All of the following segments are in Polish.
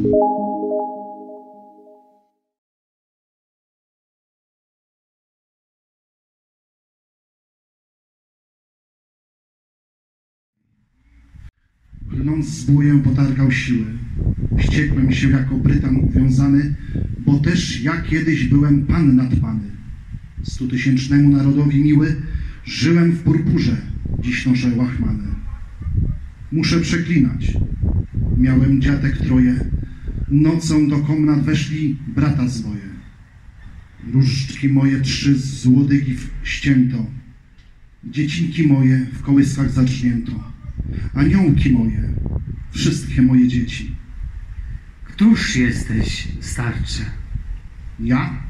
Klnąc zbóję potargał siły. Wściekłem się jako Brytan uwiązany, bo też ja kiedyś byłem pan nadpany. Stutysięcznemu narodowi miły, żyłem w purpurze, dziś noszę łachmany. Muszę przeklinać. Miałem dziatek troje, nocą do komnat weszli brata zwoje. Różdżki moje trzy z łodygi ścięto, dziecinki moje w kołyskach zacznięto, aniołki moje, wszystkie moje dzieci. Któż jesteś, starcze? Ja,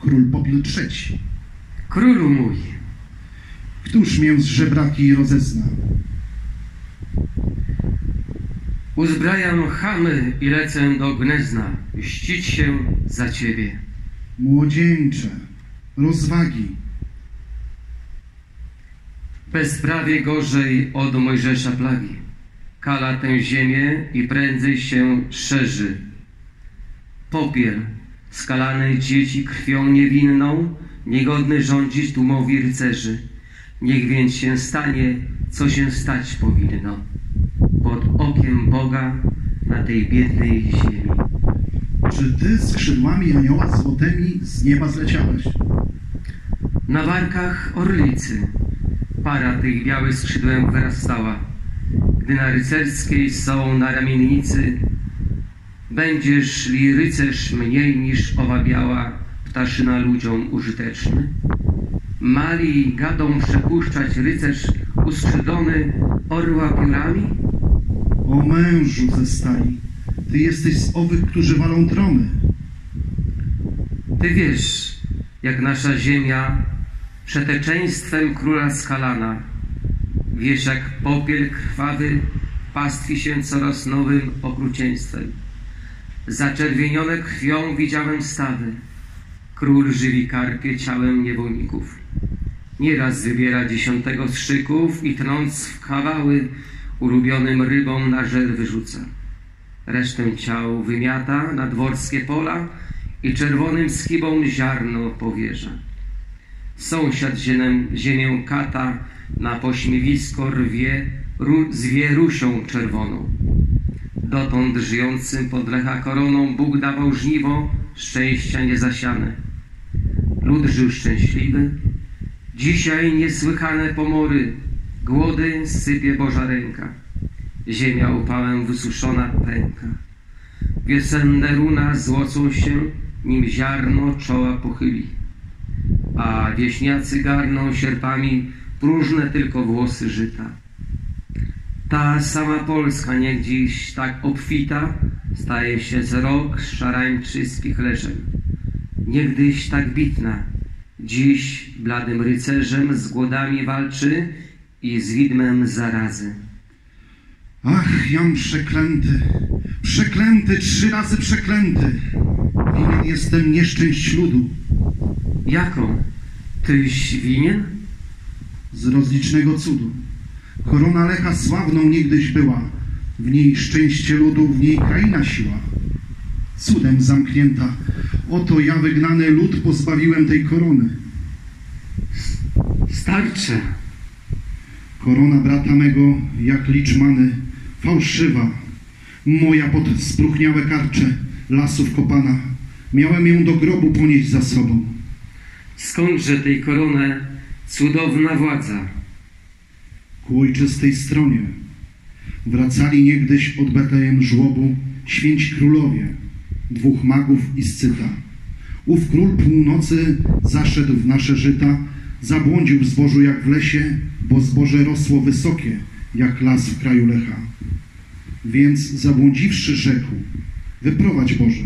król Popiel trzeci. Królu mój, Któż mię z żebraki rozezna? Uzbrajam chamy i lecę do Gnezna, ścić się za ciebie. Młodzieńcze, rozwagi, Bezprawie gorzej od Mojżesza plagi. Kala tę ziemię i prędzej się szerzy. Popiel skalanej dzieci krwią niewinną, niegodny rządzić tłumowi rycerzy. Niech więc się stanie, co się stać powinno. Boga na tej biednej ziemi. czy ty skrzydłami anioła złotymi z nieba zleciałeś? Na barkach orlicy para tych białych skrzydłem wyrastała. Gdy na rycerskiej są na ramiennicy, będziesz li rycerz mniej niż owa biała ptaszyna ludziom użyteczny? Mali gadą przepuszczać rycerz uskrzydlony orła piórami? O mężu ze stali, ty jesteś z owych, którzy walą trony. Ty wiesz, jak nasza ziemia przeteczeństwem króla skalana. Wiesz, jak popiel krwawy pastwi się coraz nowym okrucieństwem. Zaczerwienione krwią widziałem stawy. Król żywi karpie ciałem niewolników. Nieraz wybiera dziesiątego z szyków i tnąc w kawały ulubionym rybom na żer wyrzuca. Resztę ciał wymiata na dworskie pola i czerwonym skibom ziarno powierza. Sąsiad ziemię, ziemię kata na pośmiewisko rwie, ru, zwie rusią czerwoną. Dotąd żyjącym pod lecha koroną Bóg dawał żniwo, szczęścia niezasiane. Lud żył szczęśliwy. Dzisiaj niesłychane pomory, głody sypie Boża ręka. Ziemia upałem wysuszona pęka. Wiosenne runa złocą się, nim ziarno czoła pochyli. A wieśniacy garną sierpami próżne tylko włosy żyta. Ta sama Polska niegdziś tak obfita staje się z rok szarańczy z pichlerzem. Niegdyś tak bitna, dziś bladym rycerzem z głodami walczy i z widmem zarazy. Ach, jam przeklęty, przeklęty, trzy razy przeklęty. Winien jestem nieszczęść ludu. Jaką? Tyś winien? z rozlicznego cudu. Korona Lecha sławną niegdyś była, w niej szczęście ludu, w niej kraina siła. Cudem zamknięta, oto ja wygnany lud pozbawiłem tej korony. Starcze. Korona brata mego, jak liczmany, fałszywa, moja pod spróchniałe karcze lasów kopana. Miałem ją do grobu ponieść za sobą. Skądże tej koronę cudowna władza? ku ojczystej stronie. Wracali niegdyś od Betlejem żłobu święci królowie, dwóch magów i scyta. Ów król północy zaszedł w nasze żyta, zabłądził w zbożu jak w lesie, bo zboże rosło wysokie, jak las w kraju Lecha. Więc zabłądziwszy rzekł, wyprowadź Boże,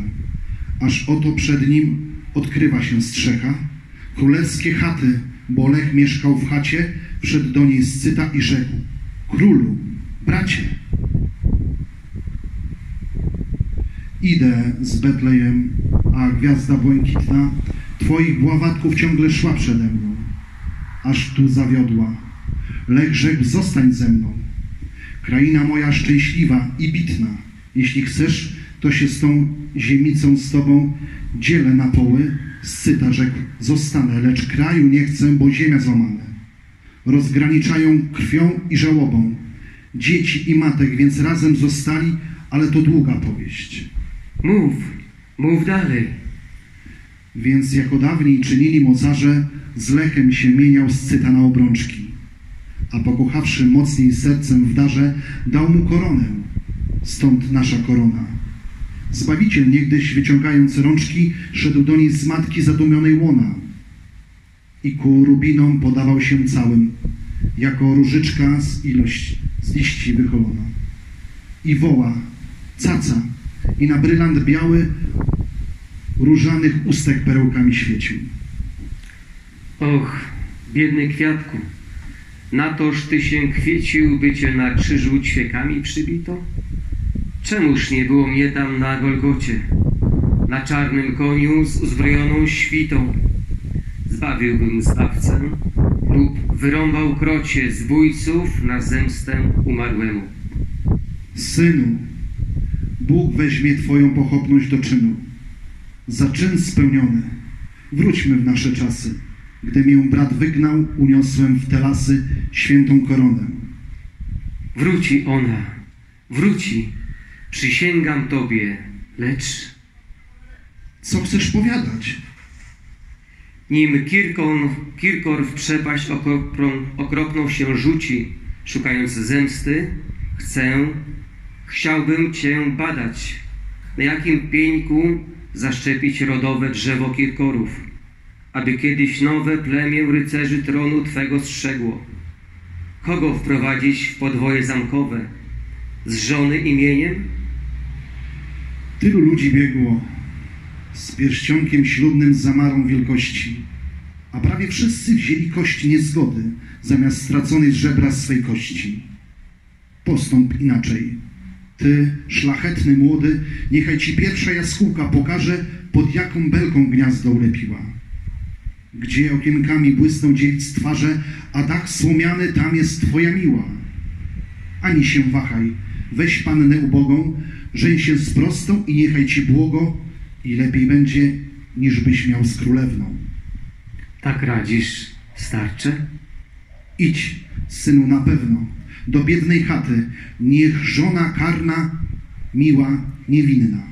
aż oto przed nim odkrywa się strzecha, królewskie chaty, bo Lech mieszkał w chacie, wszedł do niej Scyta i rzekł, królu, bracie, idę z Betlejem, a gwiazda błękitna Twoich bławatków ciągle szła przede mną, aż tu zawiodła. Lech rzekł, zostań ze mną. Kraina moja szczęśliwa i bitna. Jeśli chcesz, to się z tą ziemicą z tobą dzielę na poły, scyta rzekł, zostanę, lecz kraju nie chcę, bo ziemia złamane. Rozgraniczają krwią i żałobą dzieci i matek, więc razem zostali, ale to długa powieść. Mów, mów dalej. Więc jako dawniej czynili mocarze, z lechem się mieniał scyta na obrączki. A pokochawszy mocniej sercem w darze, dał mu koronę. Stąd nasza korona. Zbawiciel niegdyś, wyciągając rączki, szedł do niej z matki zadumionej łona. I ku rubinom podawał się całym, jako różyczka z ilość, z liści wycholona. I woła, caca, i na brylant biały różanych ustek perełkami świecił. Och, biedny kwiatku, na toż ty się kwiecił, by cię na krzyżu ćwiekami przybito? Czemuż nie było mnie tam na Golgocie, na czarnym koniu z uzbrojoną świtą? Zbawiłbym zbawcę lub wyrąbał krocie zbójców na zemstę umarłemu. Synu, Bóg weźmie Twoją pochopność do czynu. Za czyn spełniony, wróćmy w nasze czasy. Gdy mię brat wygnał, uniosłem w te lasy świętą koronę. Wróci ona, wróci, przysięgam Tobie, lecz Co chcesz powiadać? nim Kirkon, Kirkor w przepaść okropną, okropną się rzuci, szukając zemsty, chcę, chciałbym Cię badać, na jakim pieńku zaszczepić rodowe drzewo Kirkorów, aby kiedyś nowe plemię rycerzy tronu Twego strzegło. Kogo wprowadzić w podwoje zamkowe? Z żony imieniem? Tylu ludzi biegło z pierścionkiem ślubnym z zamarą wielkości, a prawie wszyscy wzięli kość niezgody zamiast straconej żebra swej kości. Postąp inaczej. Ty, szlachetny młody, niechaj ci pierwsza jaskółka pokaże, pod jaką belką gniazdo ulepiła. Gdzie okienkami błysną dziewic twarze, a dach słomiany, tam jest twoja miła. Ani się wahaj, weź pannę ubogą, żeń się z prostą i niechaj ci błogo i lepiej będzie, niż byś miał z królewną. Tak radzisz, starcze? Idź, synu, na pewno, do biednej chaty, niech żona karna, miła, niewinna.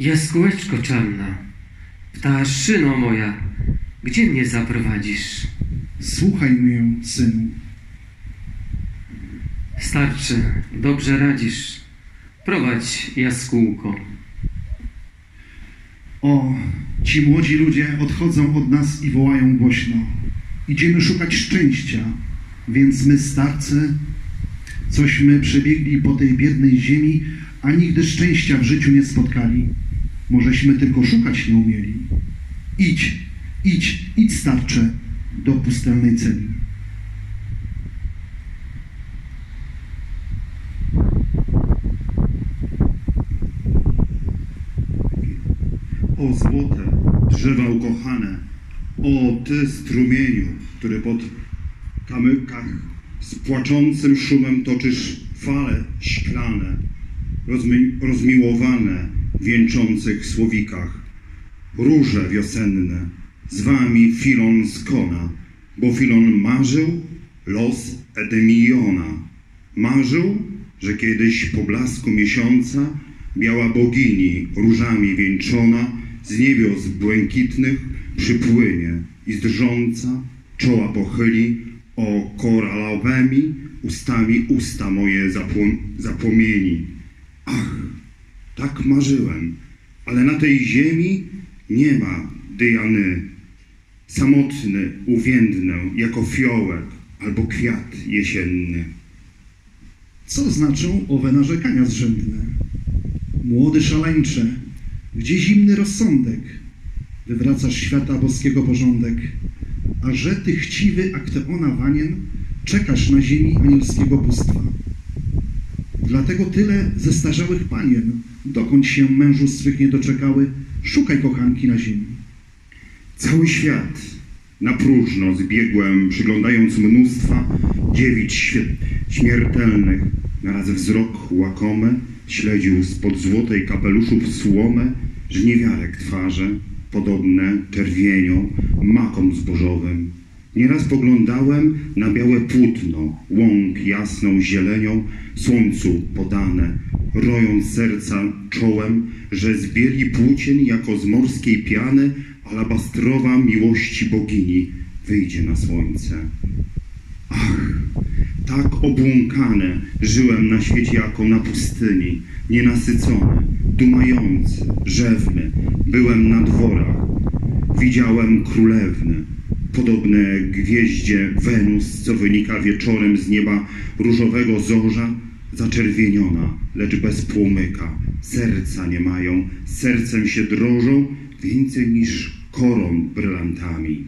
Jaskółeczko czarna, ptaszyno moja, gdzie mnie zaprowadzisz? Słuchaj mnie, synu, Starcze, dobrze radzisz. Prowadź jaskółko. O, ci młodzi ludzie odchodzą od nas i wołają głośno. Idziemy szukać szczęścia, więc my, starcy, cośmy przebiegli po tej biednej ziemi, a nigdy szczęścia w życiu nie spotkali. Możeśmy tylko szukać nie umieli. Idź, idź, idź, starcze, do pustelnej celi. O złote, drzewa ukochane, o ty strumieniu, który pod kamykach z płaczącym szumem toczysz fale szklane, rozmi rozmiłowane w wieńczących słowikach. Róże wiosenne, z wami Filon skona, bo Filon marzył los Edemiona. Marzył, że kiedyś po blasku miesiąca biała bogini różami wieńczona z niebios błękitnych przypłynie i z drżąca czoła pochyli o koralowymi ustami usta moje zapłon- zapłomieni. Ach, tak marzyłem, ale na tej ziemi nie ma Diany. Samotny uwiędnę jako fiołek albo kwiat jesienny. Co znaczą owe narzekania zrzędne? Młody szaleńcze, gdzie zimny rozsądek? Wywracasz świata boskiego porządek, a że ty chciwy akteona wanien, czekasz na ziemi anielskiego bóstwa. Dlatego tyle zestarzałych panien, dokąd się mężu swych nie doczekały, szukaj kochanki na ziemi. Cały świat na próżno zbiegłem, przyglądając mnóstwa dziewic śmiertelnych, naraz wzrok łakomy Śledził spod złotej kapeluszów słomę, żniewiarek twarze, podobne czerwieniom, makom zbożowym. Nieraz poglądałem na białe płótno, łąk jasną zielenią, słońcu podane, rojąc serca czołem, że z bieli płócien jako z morskiej piany alabastrowa miłości bogini wyjdzie na słońce. Ach, tak obłąkane żyłem na świecie jako na pustyni, nienasycony, dumający, rzewny. Byłem na dworach, widziałem królewny, podobne gwieździe Wenus, co wynika wieczorem z nieba różowego zorza, zaczerwieniona, lecz bez płomyka. Serca nie mają, sercem się drożą więcej niż koron brylantami.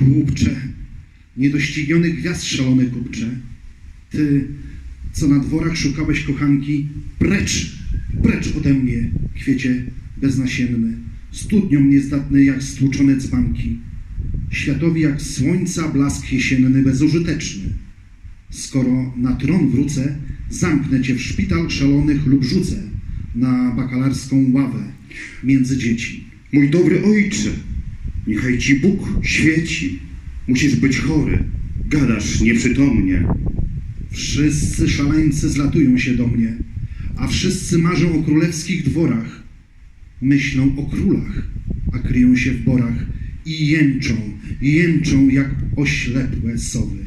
Głupcze, niedościgniony gwiazd szalony kupcze. Ty, co na dworach szukałeś kochanki, precz, precz ode mnie, kwiecie beznasienny, studnią niezdatny jak stłuczone dzbanki, światowi jak słońca blask jesienny bezużyteczny. Skoro na tron wrócę, zamknę cię w szpital szalonych lub rzucę na bakalarską ławę między dzieci. Mój dobry ojcze, niechaj ci Bóg świeci. Musisz być chory, gadasz nieprzytomnie. Wszyscy szaleńcy zlatują się do mnie, a wszyscy marzą o królewskich dworach. Myślą o królach, a kryją się w borach i jęczą, jęczą jak oślepłe sowy.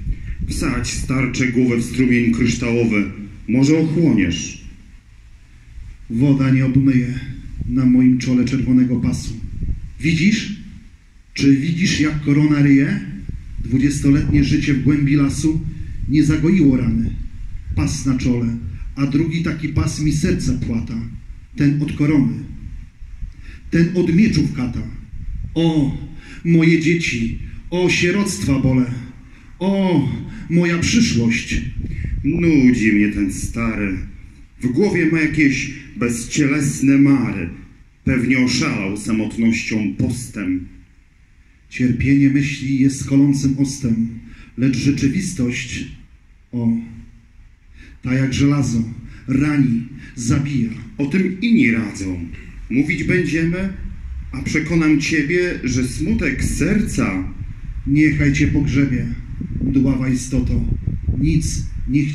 Wsadź starcze głowę w strumień kryształowy, może ochłoniesz. Woda nie obmyje na moim czole czerwonego pasu. Widzisz? Czy widzisz, jak korona ryje? Dwudziestoletnie życie w głębi lasu nie zagoiło rany. Pas na czole, a drugi taki pas mi serca płata. Ten od korony. Ten od mieczów kata. O, moje dzieci, o sieroctwa bole. O, moja przyszłość. Nudzi mnie ten stary. W głowie ma jakieś bezcielesne mary. Pewnie oszalał samotnością postem. Cierpienie myśli jest kolącym ostem, lecz rzeczywistość, o, ta jak żelazo, rani, zabija. O tym inni radzą. Mówić będziemy, a przekonam ciebie, że smutek serca Niechaj cię pogrzebie, mdława istoto. Nic, niech,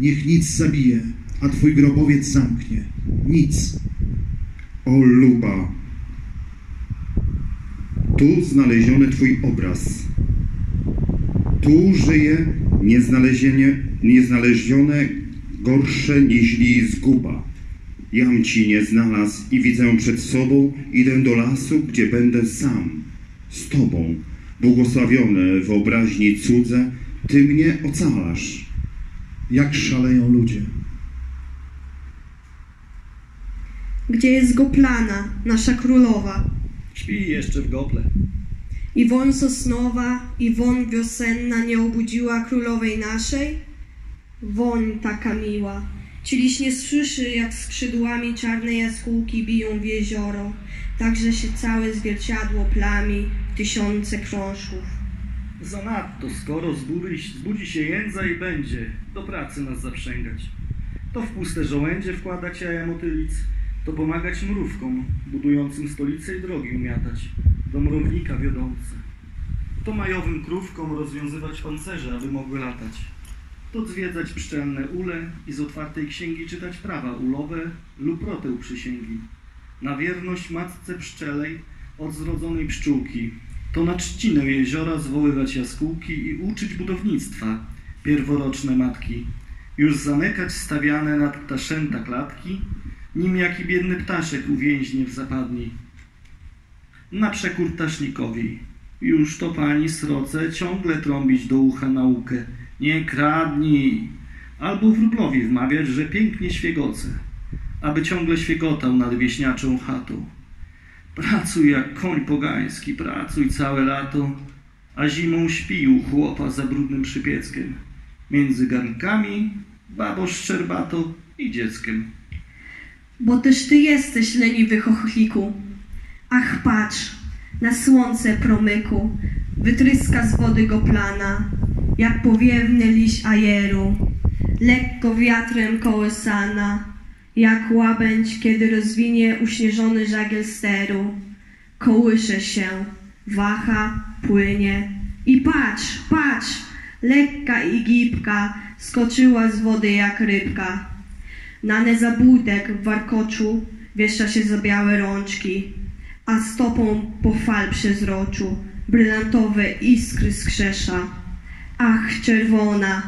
niech nic zabije, a twój grobowiec zamknie. Nic. O luba, tu znaleziony Twój obraz. Tu żyje nieznalezienie, nieznalezione gorsze niźli zguba. Jam Ci nie znalazł i widzę przed sobą, idę do lasu, gdzie będę sam, z Tobą. Błogosławione wyobraźni cudze, Ty mnie ocalasz. Jak szaleją ludzie. Gdzie jest Goplana, nasza królowa? Śpi jeszcze w gople. I woń sosnowa, i woń wiosenna nie obudziła królowej naszej? Woń taka miła, czyliś nie słyszy, jak skrzydłami czarne jaskółki biją w jezioro, tak że się całe zwierciadło plami tysiące krążków. Zanadto skoro zbudzi, zbudzi się jędza i będzie do pracy nas zaprzęgać. To w puste żołędzie wkładać jaja motylic, to pomagać mrówkom, budującym stolice i drogi umiatać, do mrownika wiodące. To majowym krówkom rozwiązywać pancerze, aby mogły latać. To zwiedzać pszczelne ule i z otwartej księgi czytać prawa ulowe lub rotę przysięgi. Na wierność matce pszczelej od zrodzonej pszczółki. To na trzcinę jeziora zwoływać jaskółki i uczyć budownictwa, pierworoczne matki. Już zamykać stawiane nad ptaszęta klatki, nim jaki biedny ptaszek uwięźnie w zapadni. Na przekór ptasznikowi. Już to pani sroce ciągle trąbić do ucha naukę. Nie kradnij! Albo wróblowi wmawiać, że pięknie świegoce, aby ciągle świegotał nad wieśniaczą chatą. Pracuj jak koń pogański, pracuj całe lato, a zimą śpi u chłopa za brudnym przypieckiem. Między garnkami, babo szczerbato i dzieckiem. Bo też ty jesteś leniwy chochliku. Ach, patrz, na słońce promyku, wytryska z wody go plana, jak powiewny liść ajeru, lekko wiatrem kołysana, jak łabędź, kiedy rozwinie uśnieżony żagiel steru. Kołysze się, waha, płynie. I patrz, patrz, lekka i gibka, skoczyła z wody jak rybka. Na nezabudek w warkoczu wiesza się za białe rączki, a stopą po fal przezroczu brylantowe iskry skrzesza. Ach, czerwona,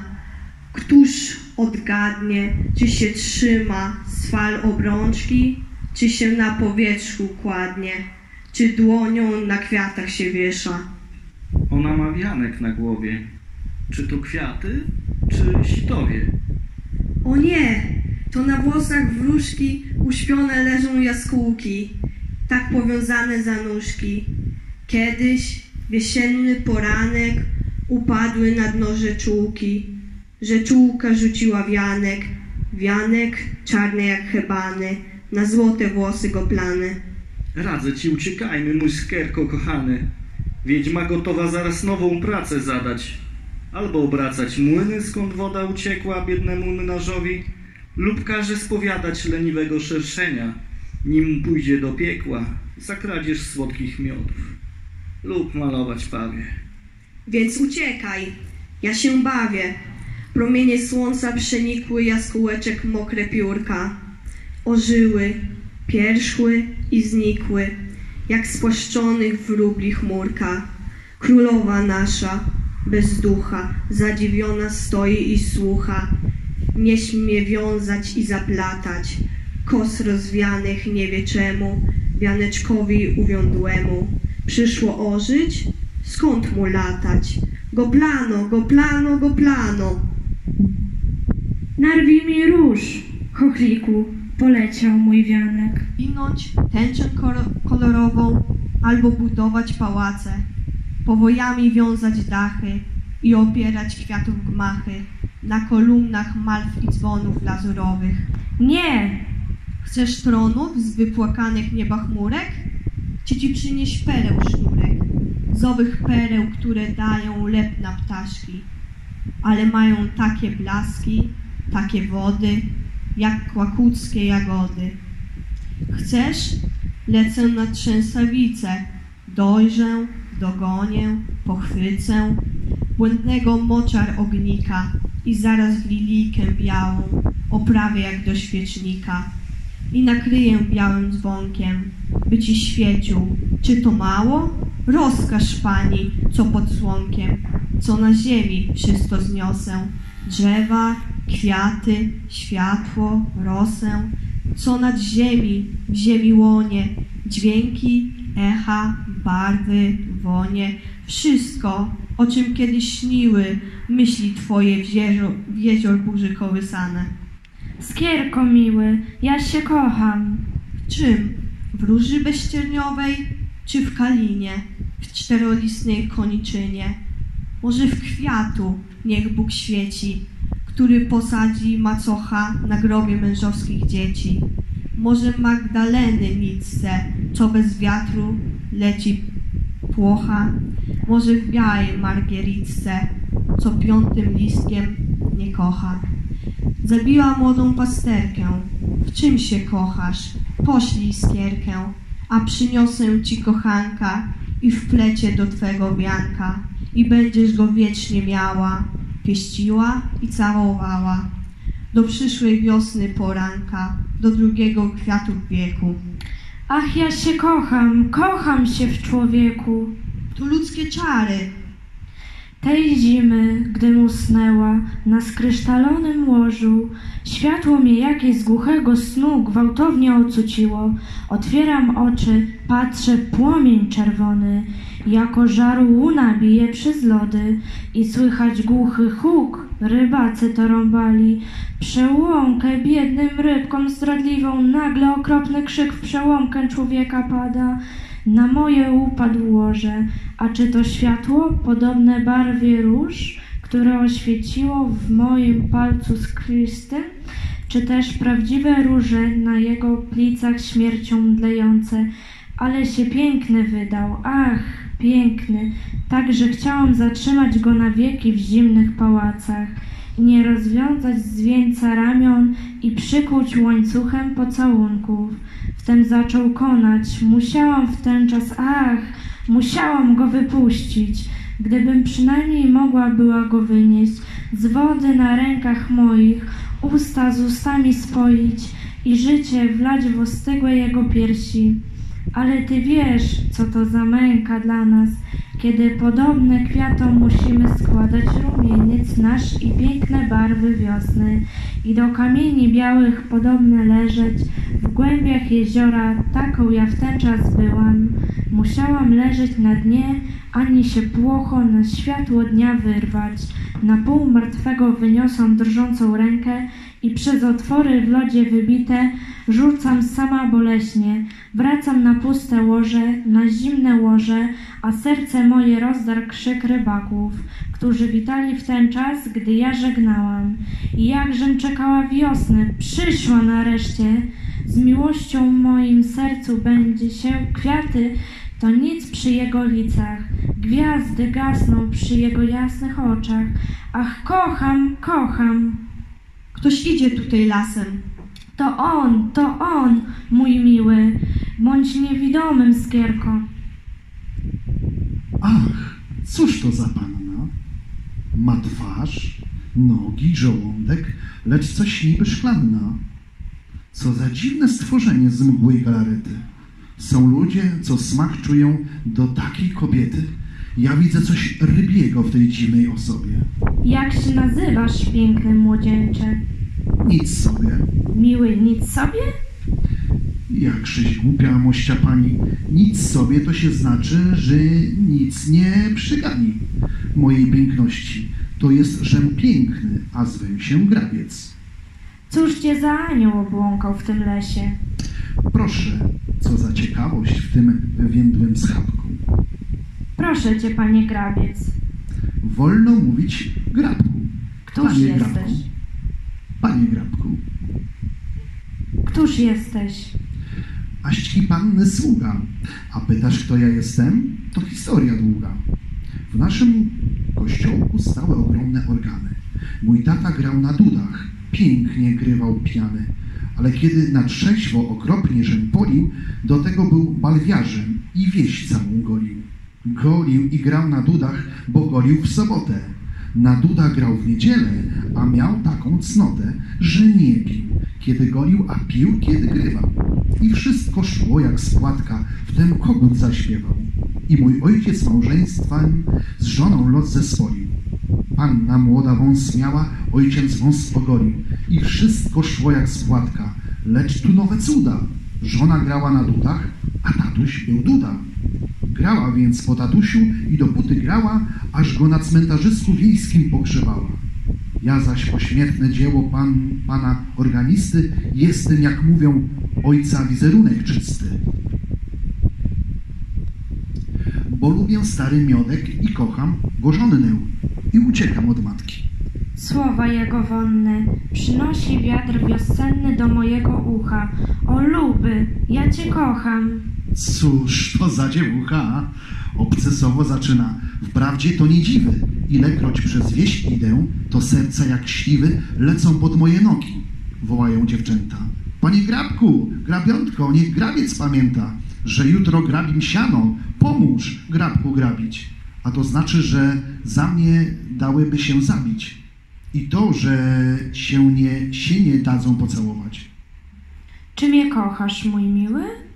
któż odgadnie, czy się trzyma z fal obrączki, czy się na powietrzu kładnie, czy dłonią na kwiatach się wiesza. Ona ma wianek na głowie. Czy to kwiaty, czy sitowie? O nie, to na włosach wróżki uśpione leżą jaskółki, tak powiązane za nóżki. Kiedyś, w jesienny poranek, upadły na dno rzeczułki. Rzeczułka rzuciła wianek, wianek czarny jak hebany, na złote włosy go plany. Radzę ci, uciekajmy, mój skierko kochany. Wiedźma gotowa zaraz nową pracę zadać. Albo obracać młyny, skąd woda uciekła biednemu młynarzowi, lub każe spowiadać leniwego szerszenia, nim pójdzie do piekła za kradzież słodkich miodów. Lub malować pawie. Więc uciekaj, ja się bawię. Promienie słońca przenikły jaskółeczek mokre piórka. Ożyły, pierzchły i znikły, jak spłaszczonych wróbli chmurka. Królowa nasza, bez ducha, zadziwiona stoi i słucha. Nie śmie wiązać i zaplatać, kos rozwianych nie wie czemu, wianeczkowi uwiądłemu. Przyszło ożyć? Skąd mu latać? Goplano, goplano, goplano. Narwij mi róż, chochliku, poleciał mój wianek. Winąć tęczę kolorową albo budować pałace. Powojami wiązać dachy i opierać kwiatów gmachy na kolumnach malw i dzwonów lazurowych. Nie, Chcesz tronów z wypłakanych nieba chmurek? Czy ci przynieść pereł sznurek? Z owych pereł, które dają lep na ptaszki, ale mają takie blaski, takie wody, jak kłakuckie jagody. Chcesz? Lecę na trzęsawice, dojrzę, dogonię, pochwycę błędnego moczar ognika i zaraz w lilijkę białą oprawię jak do świecznika i nakryję białym dzwonkiem, by ci świecił. Czy to mało? Rozkaż pani, co pod słonkiem, co na ziemi wszystko zniosę. Drzewa, kwiaty, światło, rosę, co nad ziemi, w ziemi łonie, dźwięki, echa, barwy, wonie, wszystko, o czym kiedyś śniły myśli twoje w jezior, w jezior burzy kołysane. Skierko miły, ja się kocham. W czym? W róży bezcierniowej, czy w kalinie, w czterolistnej koniczynie? Może w kwiatu niech Bóg świeci, który posadzi macocha na grobie mężowskich dzieci. Może Magdaleny nicce, co bez wiatru leci płocha. Może w białej margieritce, co piątym listkiem nie kocha. Zabiła młodą pasterkę. W czym się kochasz? Poślij skierkę, a przyniosę ci kochanka i wplecie do twego wianka i będziesz go wiecznie miała, pieściła i całowała. Do przyszłej wiosny poranka, do drugiego kwiatu wieku. Ach, ja się kocham, kocham się w człowieku. To ludzkie czary, Tej zimy, gdym usnęła na skrysztalonym łożu, światło mnie jakieś z głuchego snu gwałtownie ocuciło. Otwieram oczy, patrzę, płomień czerwony, jako żar łuna bije przez lody i słychać głuchy huk, rybacy to rąbali. Przełąkę biednym rybkom zdradliwą, nagle okropny krzyk w przełąkę człowieka pada. Na moje upadł łoże, a czy to światło podobne barwie róż, które oświeciło w moim palcu skrystym, czy też prawdziwe róże na jego plicach śmiercią mdlejące, ale się piękny wydał, ach, piękny, tak, że chciałam zatrzymać go na wieki w zimnych pałacach. nie rozwiązać z wieńca ramion i przykuć łańcuchem pocałunków. Wtem zaczął konać. Musiałam w ten czas, ach, musiałam go wypuścić. Gdybym przynajmniej mogła była go wynieść, z wody na rękach moich, usta z ustami spoić i życie wlać w ostygłe jego piersi. Ale ty wiesz, co to za męka dla nas, kiedy podobne kwiatom musimy składać rumieniec nasz i piękne barwy wiosny i do kamieni białych podobne leżeć w głębiach jeziora, taką ja w ten czas byłam. Musiałam leżeć na dnie, ani się płocho na światło dnia wyrwać. Na pół martwego wyniosłam drżącą rękę i przez otwory w lodzie wybite rzucam sama boleśnie. Wracam na puste łoże, na zimne łoże, a serce moje rozdarł krzyk rybaków, którzy witali w ten czas, gdy ja żegnałam. I jakżem czekała wiosny, przyszła nareszcie. Z miłością w moim sercu będzie się kwiaty, to nic przy jego licach. Gwiazdy gasną przy jego jasnych oczach. Ach, kocham, kocham. Ktoś idzie tutaj lasem. To on, to on, mój miły. Bądź niewidomym, skierko. Ach, cóż to za panna? Ma twarz, nogi, żołądek, lecz coś niby szklanna. Co za dziwne stworzenie z mgłej galarety. Są ludzie, co smak czują do takiej kobiety. Ja widzę coś rybiego w tej dziwnej osobie. Jak się nazywasz, piękny młodzieńcze? Nic sobie. Miły nic sobie? Jakżeś głupia mościa pani. Nic sobie to się znaczy, że nic nie przygani mojej piękności. To jest, żem piękny, a zwę się grabiec. Cóż cię za anioł obłąkał w tym lesie? Proszę, co za ciekawość w tym wywiędłym schapku. Proszę cię, panie grabiec. Wolno mówić grabku. Któż Panie jesteś? grabku. Panie grabku. Któż jesteś? Aśćki panny sługa. A pytasz, kto ja jestem? To historia długa. W naszym kościołku stały ogromne organy. Mój tata grał na dudach, pięknie grywał piany, ale kiedy na trzeźwo okropnie żem polił, do tego był balwiarzem i wieś całą golił. Golił i grał na dudach, bo golił w sobotę. Na duda grał w niedzielę, a miał taką cnotę, że nie pił, kiedy golił, a pił, kiedy grywał. I wszystko szło jak składka, wtem kogut zaśpiewał. I mój ojciec małżeństwem z żoną los zespolił. Panna młoda wąs miała, ojciec wąs pogolił. I wszystko szło jak składka, lecz tu nowe cuda. Żona grała na dudach, a tatuś był duda. Grała więc po tatusiu i dopóty grała, aż go na cmentarzysku wiejskim pogrzebała. Ja zaś pośmiertne dzieło pan, pana organisty jestem, jak mówią, ojca wizerunek czysty. Bo lubię stary miodek i kocham gorzonnę i uciekam od matki. Słowa jego wonne przynosi wiatr wiosenny do mojego ucha. O luby, ja cię kocham. Cóż to za dziewucha? Obcesowo zaczyna. Wprawdzie to nie dziwy. Ilekroć przez wieś idę, to serca jak śliwy lecą pod moje nogi. Wołają dziewczęta. Panie grabku, grabiątko, niech grabiec pamięta, że jutro grabim siano. Pomóż grabku grabić. A to znaczy, że za mnie dałyby się zabić. I to, że się nie, się nie dadzą pocałować. Czy mnie kochasz, mój miły?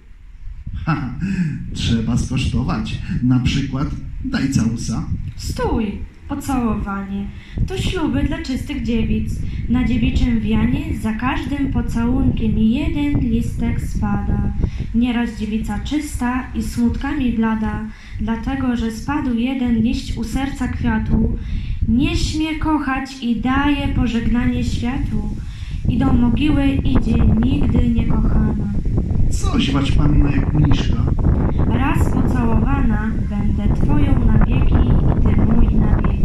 Trzeba skosztować. Na przykład daj całusa. Stój, pocałowanie. To śluby dla czystych dziewic. Na dziewiczym wianie za każdym pocałunkiem jeden listek spada. Nieraz dziewica czysta i smutkami blada, dlatego że spadł jeden liść u serca kwiatu. Nie śmie kochać i daje pożegnanie światu. I do mogiły idzie nigdy niekochana. Coś wać panna jak mniszka. Raz pocałowana będę twoją na wieki i ty mój na wieki.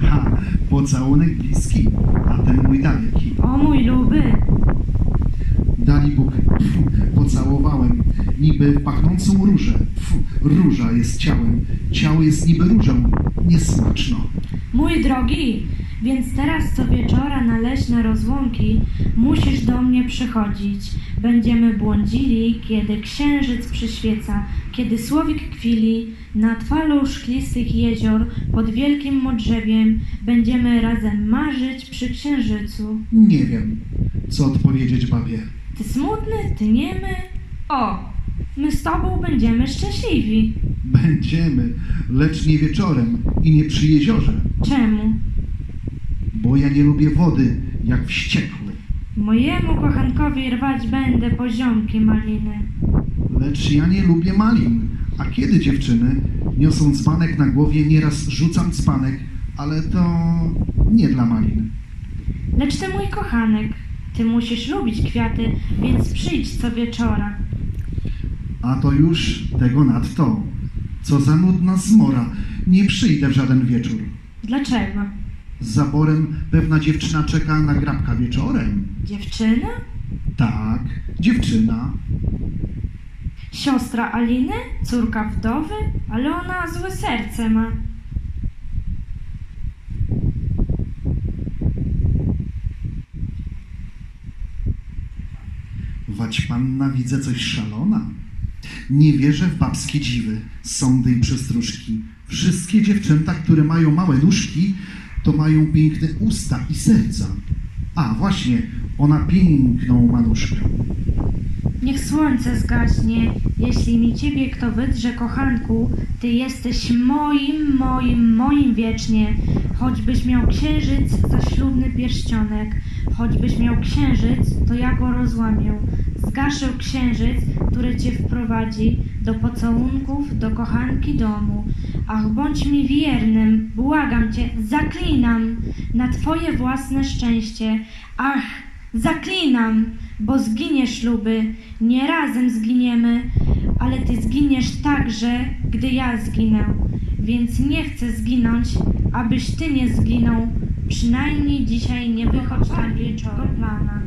Ha, pocałunek bliski, a ten mój daleki. O mój luby, Dali Bóg, pfu, pocałowałem, niby pachnącą różę. Pfu, róża jest ciałem, ciało jest niby różą. Niesmaczno. mój drogi, Więc teraz co wieczora na leśne rozłąki musisz do mnie przychodzić. Będziemy błądzili, kiedy księżyc przyświeca, kiedy słowik kwili nad falą szklistych jezior pod wielkim modrzewiem. Będziemy razem marzyć przy księżycu. Nie wiem, co odpowiedzieć babie. Ty smutny, ty niemy? O, my z tobą będziemy szczęśliwi. Będziemy, lecz nie wieczorem i nie przy jeziorze, Czemu? bo ja nie lubię wody, jak wściekły. Mojemu kochankowi rwać będę poziomki maliny. Lecz ja nie lubię malin. A kiedy dziewczyny niosą dzbanek na głowie, nieraz rzucam dzbanek, ale to nie dla malin. Lecz ty mój kochanek, ty musisz lubić kwiaty, więc przyjdź co wieczora. A to już tego nadto. Co za nudna zmora. Nie przyjdę w żaden wieczór. Dlaczego? Z zaborem pewna dziewczyna czeka na grabka wieczorem. Dziewczyna? Tak, dziewczyna. Siostra Aliny? Córka wdowy? Ale ona złe serce ma. Wać panna widzę coś szalona. Nie wierzę w babskie dziwy, sądy i przestróżki. Wszystkie dziewczęta, które mają małe nóżki, to mają piękne usta i serca. A, właśnie, ona piękną ma nóżkę. Niech słońce zgaśnie, jeśli mi ciebie kto wydrze, kochanku, ty jesteś moim, moim, moim wiecznie. Choćbyś miał księżyc za ślubny pierścionek, choćbyś miał księżyc, to ja go rozłamię. Zgaszę księżyc, który cię wprowadzi do pocałunków, do kochanki domu. Ach, bądź mi wiernym, błagam cię, zaklinam na twoje własne szczęście. Ach, zaklinam, bo zginie śluby, nie razem zginiemy, ale ty zginiesz także, gdy ja zginę. Więc nie chcę zginąć, abyś ty nie zginął. Przynajmniej dzisiaj nie wychodź na wieczór plana.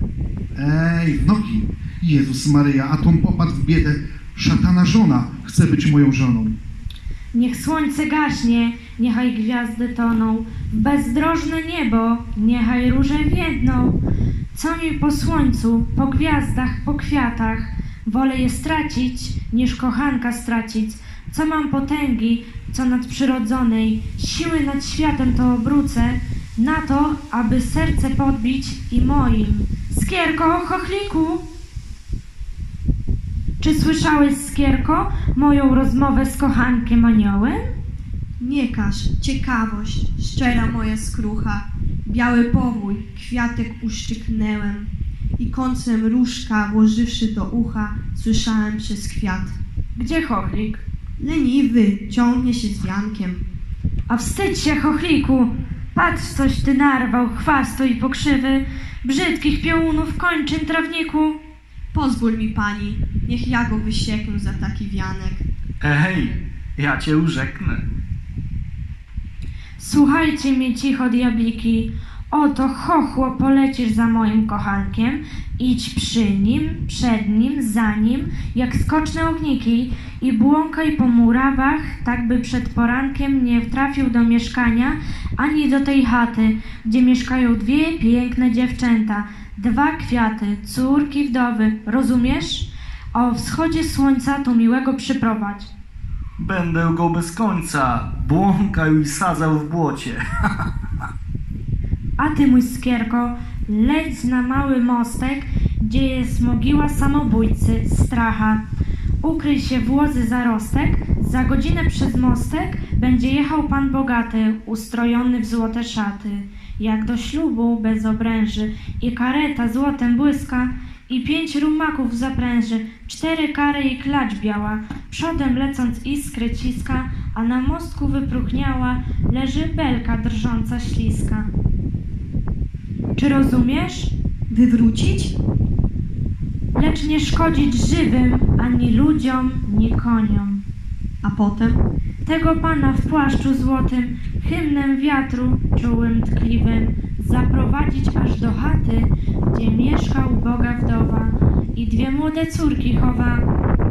Ej, w nogi! Jezus Maryja, a tą popadł w biedę. Szatana żona chce być moją żoną. Niech słońce gaśnie, niechaj gwiazdy toną, bezdrożne niebo, niechaj róże wiedną. Co mi po słońcu, po gwiazdach, po kwiatach, wolę je stracić, niż kochanka stracić. Co mam potęgi, co nadprzyrodzonej, siły nad światem to obrócę, na to, aby serce podbić i moim. Skierko, chochliku! Czy słyszałeś, Skierko, moją rozmowę z kochankiem aniołem? Nie każ, ciekawość, szczera moja skrucha, biały powój, kwiatek uszczyknęłem i końcem różka włożywszy do ucha, słyszałem przez kwiat. Gdzie chochlik? Leniwy, ciągnie się z wiankiem. A wstydź się, chochliku! Patrz, coś ty narwał, chwastu i pokrzywy, brzydkich piołunów kończyn trawniku. Pozwól mi pani, niech ja go wysieknę za taki wianek. Ej, ja cię urzeknę. Słuchajcie mnie cicho, diabliki. Oto chochło polecisz za moim kochankiem. Idź przy nim, przed nim, za nim, jak skoczne ogniki i błąkaj po murawach, tak by przed porankiem nie trafił do mieszkania, ani do tej chaty, gdzie mieszkają dwie piękne dziewczęta, dwa kwiaty, córki wdowy, rozumiesz? O wschodzie słońca tu miłego przyprowadź. Będę go bez końca błąkał i sadzał w błocie. A ty, mój skierko, leć na mały mostek, gdzie jest mogiła samobójcy, stracha. Ukryj się w łozy zarostek, za godzinę przez mostek będzie jechał pan bogaty, ustrojony w złote szaty. Jak do ślubu bez obręży i kareta złotem błyska i pięć rumaków zapręży, cztery kary i klacz biała, przodem lecąc iskry ciska, a na mostku wypróchniała leży belka drżąca śliska. Czy rozumiesz? Wywrócić? Lecz nie szkodzić żywym, ani ludziom, ni koniom. A potem? Tego pana w płaszczu złotym, hymnem wiatru, czułym, tkliwym, zaprowadzić aż do chaty, gdzie mieszka uboga wdowa i dwie młode córki chowa.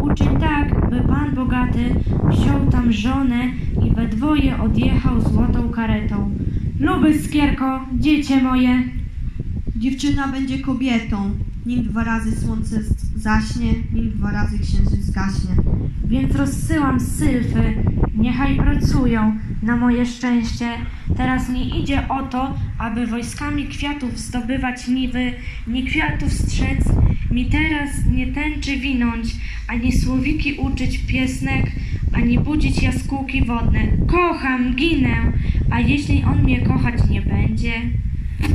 Uczyń tak, by pan bogaty wziął tam żonę i we dwoje odjechał złotą karetą. Luby skierko, dziecię moje. Dziewczyna będzie kobietą, nim dwa razy słońce zaśnie, nim dwa razy księżyc zgaśnie. Więc rozsyłam sylfy, niechaj pracują na moje szczęście. Teraz nie idzie o to, aby wojskami kwiatów zdobywać niwy, nie kwiatów strzec, mi teraz nie tęczy winąć, ani słowiki uczyć piesnek, ani budzić jaskółki wodne. Kocham, ginę, a jeśli on mnie kochać nie będzie,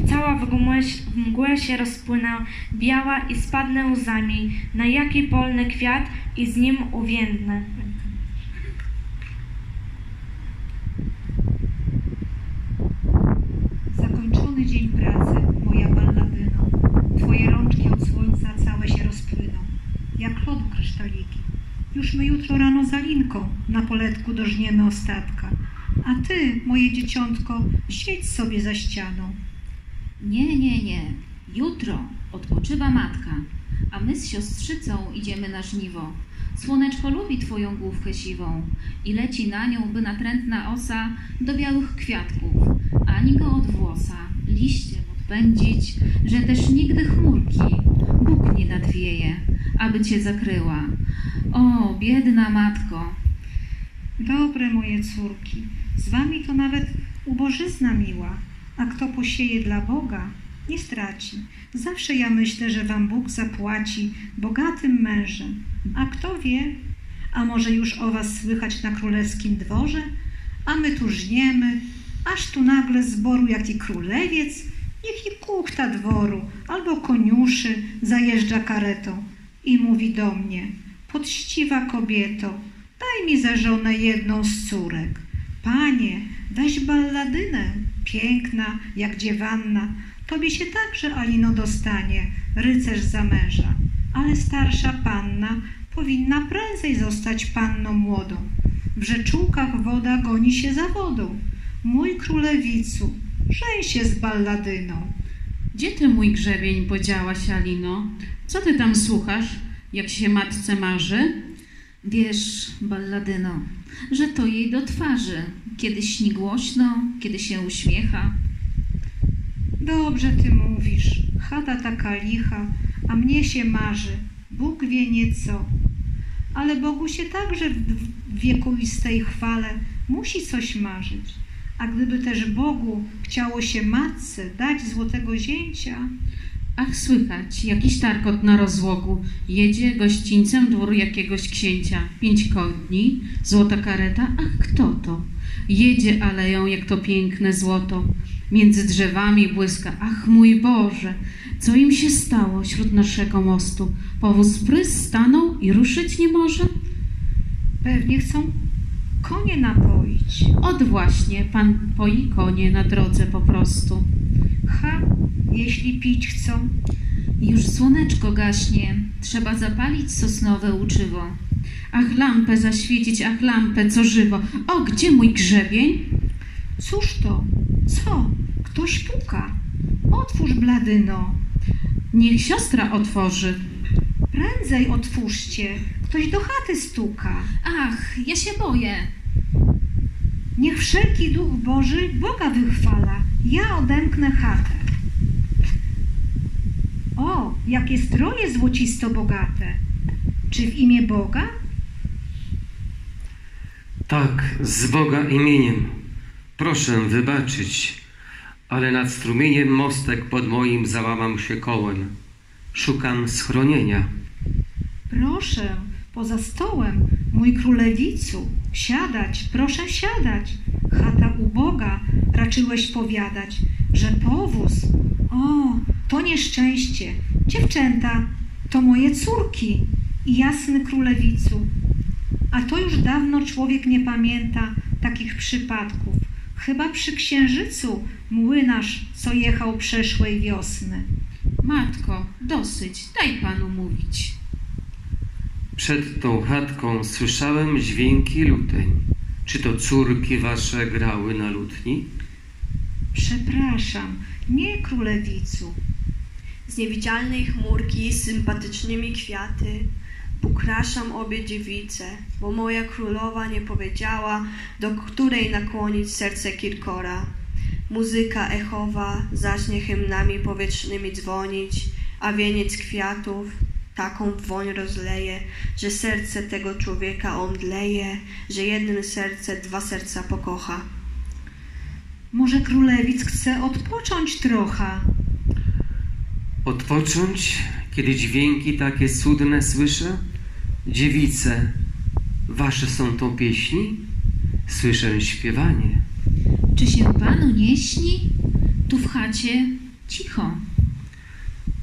Cała w mgłę, w mgłę się rozpłynę, biała i spadnę łzami, na jaki polny kwiat i z nim uwiędnę. Zakończony dzień pracy, moja balladyno. Twoje rączki od słońca całe się rozpłyną, jak lodu kryształiki. Już my jutro rano za linką na poletku dożniemy ostatka. A ty, moje dzieciątko, siedź sobie za ścianą. Nie, nie, nie. Jutro odpoczywa matka, a my z siostrzycą idziemy na żniwo. Słoneczko lubi twoją główkę siwą i leci na nią, by natrętna osa do białych kwiatków, ani go od włosa liściem odpędzić, że też nigdy chmurki Bóg nie nadwieje, aby cię zakryła. O, biedna matko, Dobre moje córki, z wami to nawet ubożyzna miła, a kto posieje dla Boga, nie straci. Zawsze ja myślę, że wam Bóg zapłaci bogatym mężem. A kto wie, a może już o was słychać na królewskim dworze? A my tu żniemy, aż tu nagle z zboru jaki królewiec, niech i kuchta dworu albo koniuszy zajeżdża karetą i mówi do mnie, poczciwa kobieto, daj mi za żonę jedną z córek. Panie, weź balladynę, piękna jak dziewanna, tobie się także, Alino, dostanie, rycerz za męża. Ale starsza panna powinna prędzej zostać panną młodą. W rzeczułkach woda goni się za wodą. Mój królewicu, żeń się z balladyną. Gdzie ty, mój grzebień, podziałaś, Alino? Co ty tam słuchasz, jak się matce marzy? wiesz, balladyno, że to jej do twarzy, kiedy śni głośno, kiedy się uśmiecha. Dobrze ty mówisz, chata taka licha, a mnie się marzy, Bóg wie nieco. Ale Bogu się także w wiekuistej chwale musi coś marzyć. A gdyby też Bogu chciało się matce dać złotego zięcia, Ach, słychać, jakiś tarkot na rozłogu. Jedzie gościńcem dwór jakiegoś księcia. Pięć koni, złota kareta. Ach, kto to? Jedzie aleją, jak to piękne złoto. Między drzewami błyska. Ach, mój Boże, co im się stało śród naszego mostu? Powóz prys stanął i ruszyć nie może? pewnie chcą konie napoić. Od właśnie, pan poi konie na drodze po prostu. Ha, jeśli pić chcą, Już słoneczko gaśnie, trzeba zapalić sosnowe uczywo. Ach, lampę zaświecić, ach, lampę, co żywo. O, gdzie mój grzebień? cóż to? Co? Ktoś puka. Otwórz, bladyno. Niech siostra otworzy. Prędzej otwórzcie. Ktoś do chaty stuka. Ach, ja się boję. Niech wszelki duch Boży Boga wychwala. Ja odemknę chatę. O, jakie stroje złocisto bogate. Czy w imię Boga? Tak, z Boga imieniem. Proszę wybaczyć, ale nad strumieniem mostek pod moim załamam się kołem. Szukam schronienia. Proszę, poza stołem, mój królewicu, siadać, proszę siadać. Chata uboga, raczyłeś powiadać, że powóz. O, to nieszczęście. Dziewczęta, to moje córki i jasny królewicu. A to już dawno człowiek nie pamięta takich przypadków. Chyba przy księżycu młynarz, co jechał przeszłej wiosny. Matko, dosyć, daj panu mówić. Przed tą chatką słyszałem dźwięki luteń. Czy to córki wasze grały na lutni? Przepraszam, nie królewicu. Z niewidzialnej chmurki sympatycznymi kwiaty ukraszam obie dziewice, bo moja królowa nie powiedziała, do której nakłonić serce Kirkora. Muzyka echowa zacznie hymnami powietrznymi dzwonić, a wieniec kwiatów taką woń rozleje, że serce tego człowieka omdleje, że jednym serce dwa serca pokocha. Może królewic chce odpocząć trochę. Odpocząć, kiedy dźwięki takie cudne słyszę? Dziewice, wasze są to pieśni? Słyszę śpiewanie. Czy się panu nie śni? Tu w chacie cicho.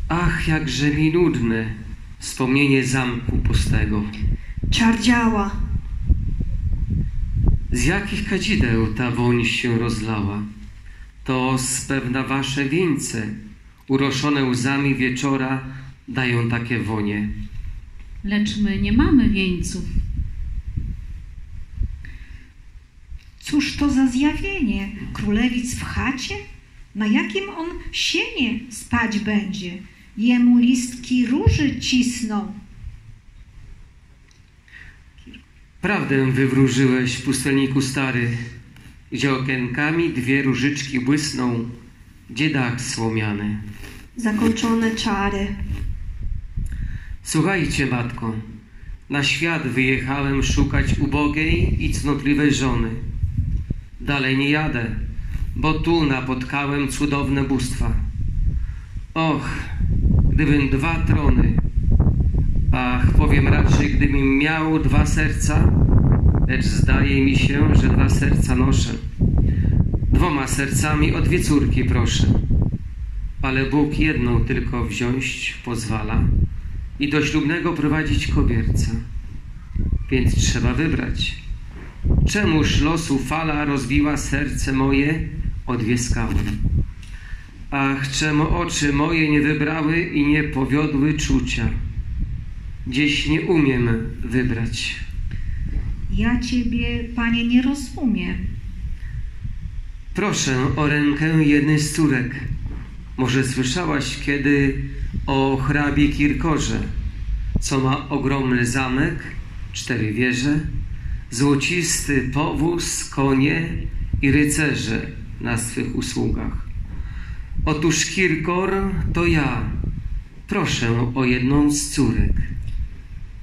Ach, jakże mi nudne wspomnienie zamku pustego. Czar działa. Z jakich kadzideł ta woń się rozlała? To z pewna wasze wieńce, uroszone łzami wieczora, dają takie wonie. Lecz my nie mamy wieńców. Cóż to za zjawienie? Królewic w chacie? Na jakim on sienie spać będzie? Jemu listki róży cisną. Prawdę wywróżyłeś, pustelniku stary, gdzie okienkami dwie różyczki błysną, gdzie dach słomiany. Zakończone czary. Słuchajcie, matko, na świat wyjechałem szukać ubogiej i cnotliwej żony. Dalej nie jadę, bo tu napotkałem cudowne bóstwa. Och, gdybym dwa trony, ach, powiem raczej, gdybym miał dwa serca, lecz zdaje mi się, że dwa serca noszę. Dwoma sercami o dwie córki proszę, ale Bóg jedną tylko wziąć pozwala i do ślubnego prowadzić kobierca. Więc trzeba wybrać. Czemuż losu fala rozbiła serce moje o dwie skały? Ach, czemu oczy moje nie wybrały i nie powiodły czucia? Gdzieś nie umiem wybrać. Ja ciebie, panie, nie rozumiem. Proszę o rękę jednej z córek. Może słyszałaś kiedy o hrabie Kirkorze, co ma ogromny zamek, cztery wieże, złocisty powóz, konie i rycerze na swych usługach. Otóż Kirkor to ja. Proszę o jedną z córek.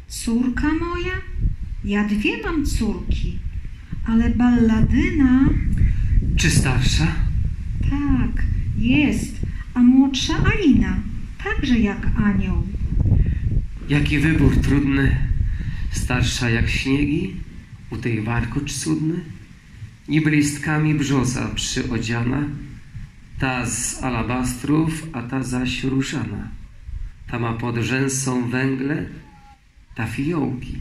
Córka moja? Ja dwie mam córki, ale balladyna... Czy starsza? Tak, jest, a młodsza Alina, także jak anioł. Jaki wybór trudny. Starsza jak śniegi, u tej warkocz cudny, niby listkami brzoza przyodziana, ta z alabastrów, a ta zaś różana. Ta ma pod rzęsą węgle, ta fiołki,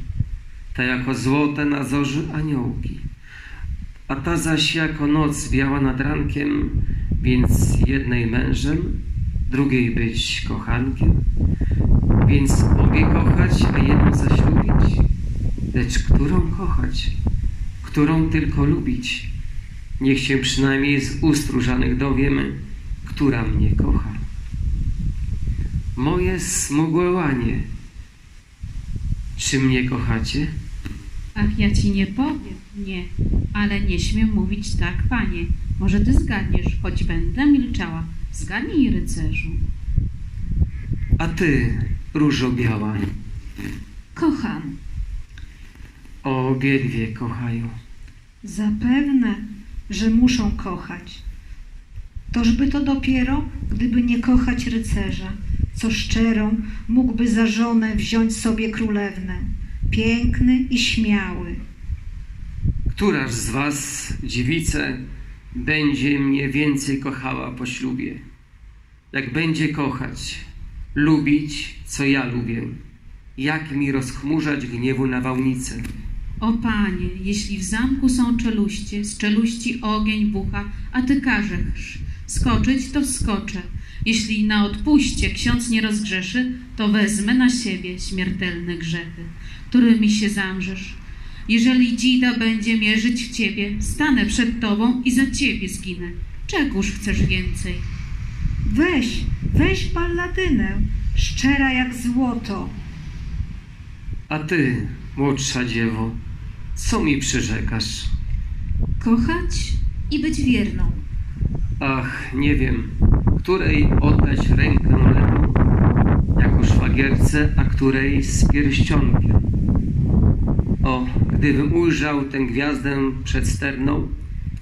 ta jako złote na zorzy aniołki, a ta zaś jako noc biała nad rankiem, więc jednej mężem, drugiej być kochankiem, więc obie kochać, a jedną zaś lubić. Lecz którą kochać, którą tylko lubić? Niech się przynajmniej z ust różanych dowiem, która mnie kocha. Moje smugłe łanie, czy mnie kochacie? Ach, ja ci nie powiem, nie, ale nie śmiem mówić tak, panie. Może ty zgadniesz, choć będę milczała. Zgadnij, rycerzu. A ty, różo biała, Kocham. obydwie kochają. Zapewne, że muszą kochać. Tożby to dopiero, gdyby nie kochać rycerza, co szczerą mógłby za żonę wziąć sobie królewnę, piękny i śmiały. Któraż z was, dziewice, będzie mnie więcej kochała po ślubie? Jak będzie kochać, lubić, co ja lubię, jak mi rozchmurzać gniewu nawałnicę? O panie, jeśli w zamku są czeluście, z czeluści ogień bucha, a ty każesz skoczyć, to skoczę. Jeśli na odpuście ksiądz nie rozgrzeszy, to wezmę na siebie śmiertelne grzechy, którymi się zamrzesz. Jeżeli dzida będzie mierzyć w ciebie, stanę przed tobą i za ciebie zginę. Czegóż chcesz więcej? Weź, weź balladynę, szczera jak złoto. A ty, młodsza dziewo, co mi przyrzekasz? Kochać i być wierną. Ach, nie wiem, której oddać rękę lepą jako szwagierce, a której z pierścionkiem. O, gdybym ujrzał tę gwiazdę przedsterną,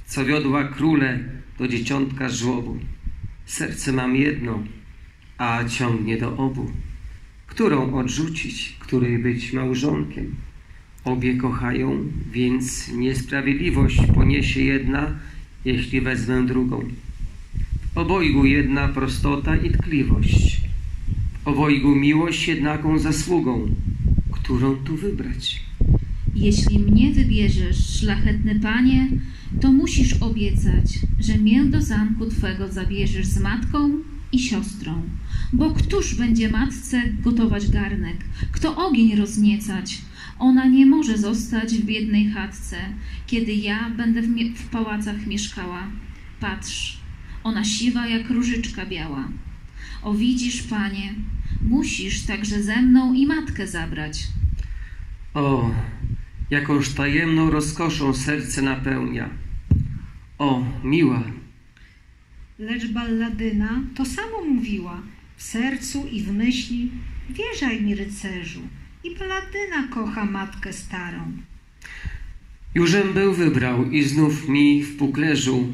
co wiodła króle do dzieciątka żłobu. Serce mam jedno, a ciągnie do obu. Którą odrzucić, której być małżonkiem? Obie kochają, więc niesprawiedliwość poniesie jedna, jeśli wezmę drugą. W obojgu jedna prostota i tkliwość. W obojgu miłość jednaką zasługą. Którą tu wybrać? Jeśli mnie wybierzesz, szlachetny panie, to musisz obiecać, że mię do zamku twego zabierzesz z matką i siostrą. Bo któż będzie matce gotować garnek? Kto ogień rozniecać? Ona nie może zostać w biednej chatce, kiedy ja będę w, mie- w pałacach mieszkała. Patrz, ona siwa jak różyczka biała. O widzisz, panie, musisz także ze mną i matkę zabrać. O, jakąż tajemną rozkoszą serce napełnia. O, miła, Lecz balladyna to samo mówiła, w sercu i w myśli, wierzaj mi rycerzu, i balladyna kocha matkę starą. jużem był wybrał i znów mi w puklerzu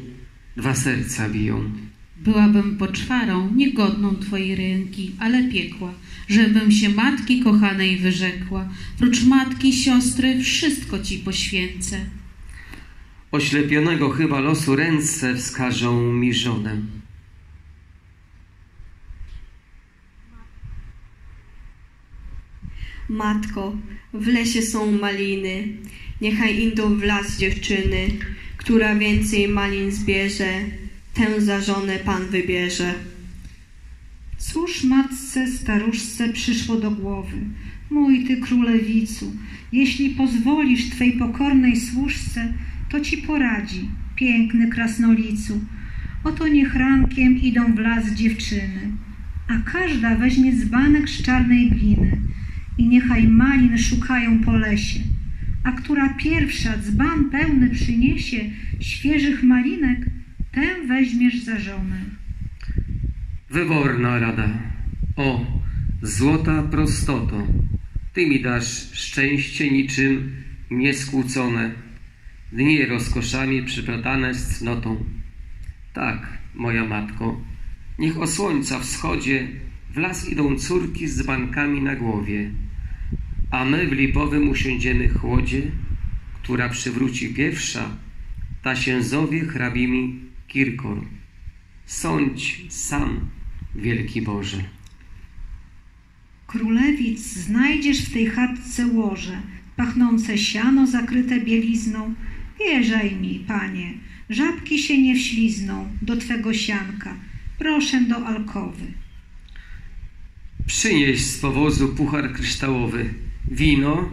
dwa serca biją. Byłabym poczwarą, niegodną twojej ręki, ale piekła, żebym się matki kochanej wyrzekła. Prócz matki, siostry, wszystko ci poświęcę. Oślepionego chyba losu ręce wskażą mi żonę. Matko, w lesie są maliny, niechaj idą w las dziewczyny, która więcej malin zbierze, tę za żonę Pan wybierze. Cóż matce staruszce przyszło do głowy? Mój ty królewicu, jeśli pozwolisz twej pokornej służce, to ci poradzi, piękny krasnolicu. Oto niech rankiem idą w las dziewczyny, a każda weźmie dzbanek z czarnej gliny i niechaj malin szukają po lesie. A która pierwsza dzban pełny przyniesie świeżych malinek, tę weźmiesz za żonę. Wyborna rada. O, złota prostoto, Ty mi dasz szczęście niczym nieskłócone, dni rozkoszami przyplatane z cnotą. Tak, moja matko, niech o słońca wschodzie w las idą córki z bankami na głowie, a my w lipowym usiądziemy chłodzie, która przywróci pierwsza, ta się zowie hrabimi Kirkor. Sądź sam, wielki Boże. Królewic znajdziesz w tej chatce łoże, pachnące siano zakryte bielizną. Wierzaj mi, panie, żabki się nie wślizną do twego sianka. Proszę do alkowy. Przynieś z powozu puchar kryształowy, wino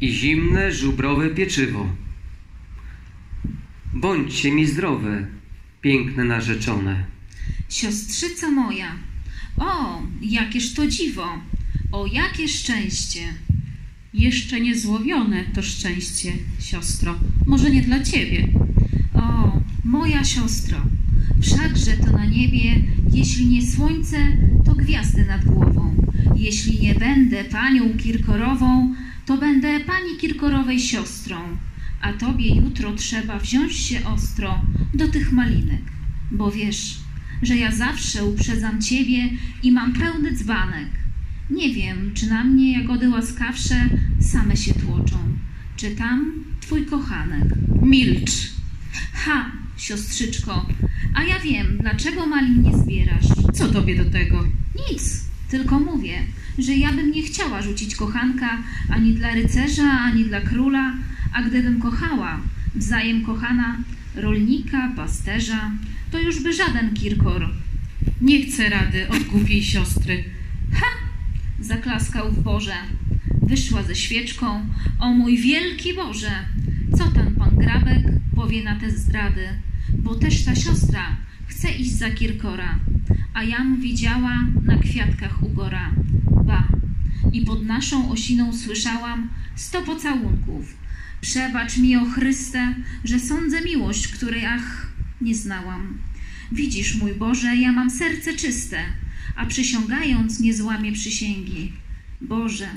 i zimne żubrowe pieczywo. Bądźcie mi zdrowe, piękne narzeczone. Siostrzyco moja, o, jakież to dziwo, o, jakie szczęście. Jeszcze niezłowione to szczęście, siostro. Może nie dla ciebie. O, moja siostro, wszakże to na niebie, jeśli nie słońce, to gwiazdy nad głową. Jeśli nie będę panią Kirkorową, to będę pani Kirkorowej siostrą, a tobie jutro trzeba wziąć się ostro do tych malinek, bo wiesz, że ja zawsze uprzedzam ciebie i mam pełny dzbanek. Nie wiem, czy na mnie jagody łaskawsze same się tłoczą, czy tam twój kochanek. Milcz. Ha, siostrzyczko, a ja wiem, dlaczego malin nie zbierasz. Co tobie do tego? Nic, tylko mówię, że ja bym nie chciała rzucić kochanka ani dla rycerza, ani dla króla, a gdybym kochała, wzajem kochana, rolnika, pasterza, to już by żaden kirkor. Nie chcę rady od głupiej siostry. Ha! Zaklaskał w Boże. Wyszła ze świeczką. O mój wielki Boże! Co ten pan Grabek powie na te zdrady? Bo też ta siostra chce iść za Kirkora, a jam widziała na kwiatkach ugora. Ba! I pod naszą osiną słyszałam sto pocałunków. Przebacz mi, o Chryste, że sądzę miłość, której ach, nie znałam. Widzisz, mój Boże, ja mam serce czyste, a przysiągając nie złamię przysięgi. Boże,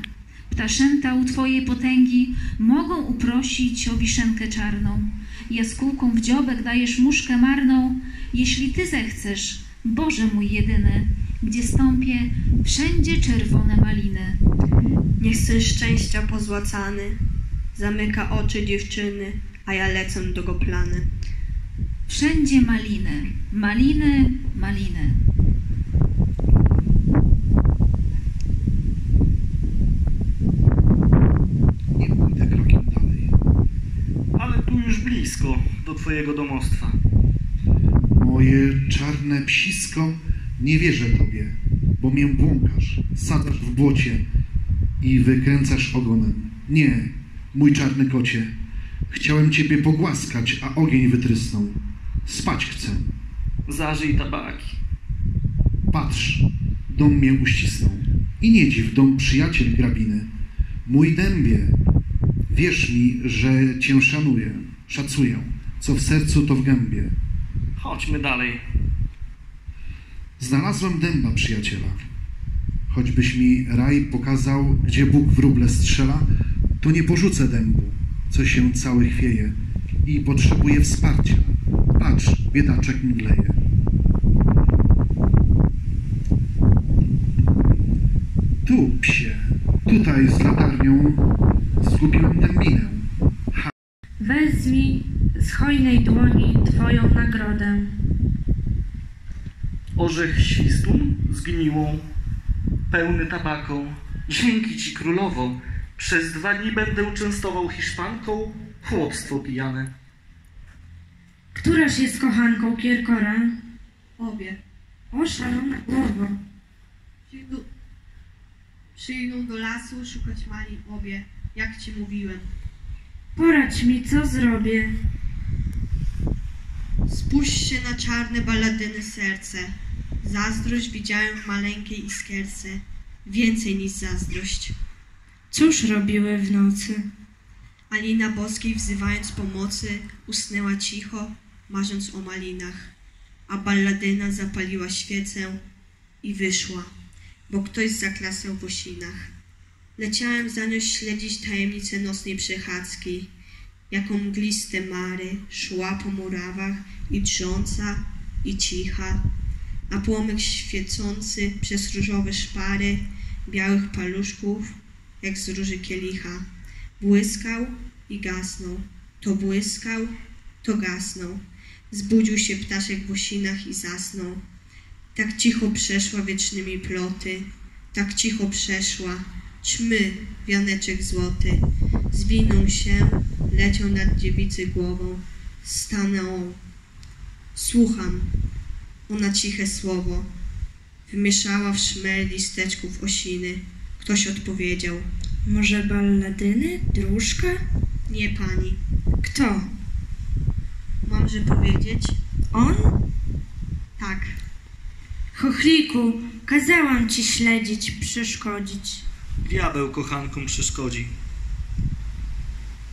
ptaszęta u Twojej potęgi mogą uprosić o wiszenkę czarną. Jaskółką w dziobek dajesz muszkę marną, jeśli Ty zechcesz, Boże mój jedyny, gdzie stąpię, wszędzie czerwone maliny. Niech sen szczęścia pozłacany zamyka oczy dziewczyny, a ja lecę do go plany. Wszędzie maliny, maliny, maliny. Nie pójdę krokiem dalej. Ale tu już blisko, do twojego domostwa. Moje czarne psisko, nie wierzę tobie, bo mię błąkasz, sadzasz w błocie i wykręcasz ogonem. Nie, mój czarny kocie, chciałem ciebie pogłaskać, a ogień wytrysnął. Spać chcę. Zażyj tabaki. Patrz, dom mnie uścisnął. I nie dziw, dom przyjaciel grabiny. Mój dębie, wierz mi, że cię szanuję, szacuję. Co w sercu, to w gębie. Chodźmy dalej. Znalazłem dęba, przyjaciela. Choćbyś mi raj pokazał, gdzie Bóg wróble strzela, to nie porzucę dębu, co się cały chwieje i potrzebuje wsparcia. Patrz, biedaczek mdleje. Tu, psie, tutaj z latarnią zgubiłem dębinę. Wezmij z hojnej dłoni Twoją nagrodę. Orzech świstun zgniłą, pełny tabaką. Dzięki ci, królowo. Przez dwa dni będę częstował Hiszpanką chłopstwo pijane. Któraż jest kochanką Kierkora? Obie O, szalona głowo. przyjdą, przyjdą do lasu szukać Mali obie, jak ci mówiłem. Poradź mi, co zrobię. Spójrz się na czarne balladyny serce. Zazdrość widziałem w maleńkiej iskierce. Więcej niż zazdrość. Cóż robiły w nocy? Alina Boskiej wzywając pomocy usnęła cicho, marząc o malinach. A balladyna zapaliła świecę i wyszła, bo ktoś zaklasał w osinach. Leciałem za nią śledzić tajemnicę nocnej przechadzki, jaką mgliste mary szła po murawach i drżąca i cicha, a płomyk świecący przez różowe szpary białych paluszków, jak z róży kielicha, błyskał i gasnął, to błyskał, to gasnął. Zbudził się ptaszek w osinach i zasnął. Tak cicho przeszła wiecznymi ploty, tak cicho przeszła, ćmy, wianeczek złoty. Zwinął się, leciał nad dziewicy głową, stanął. Słucham, ona ciche słowo. Wymieszała w szmer listeczków osiny. Ktoś odpowiedział. Może balladyny? Dróżka? Nie pani. Kto? Mamże powiedzieć? On? Tak. Chochliku, kazałam ci śledzić, przeszkodzić. Diabeł kochankom przeszkodzi.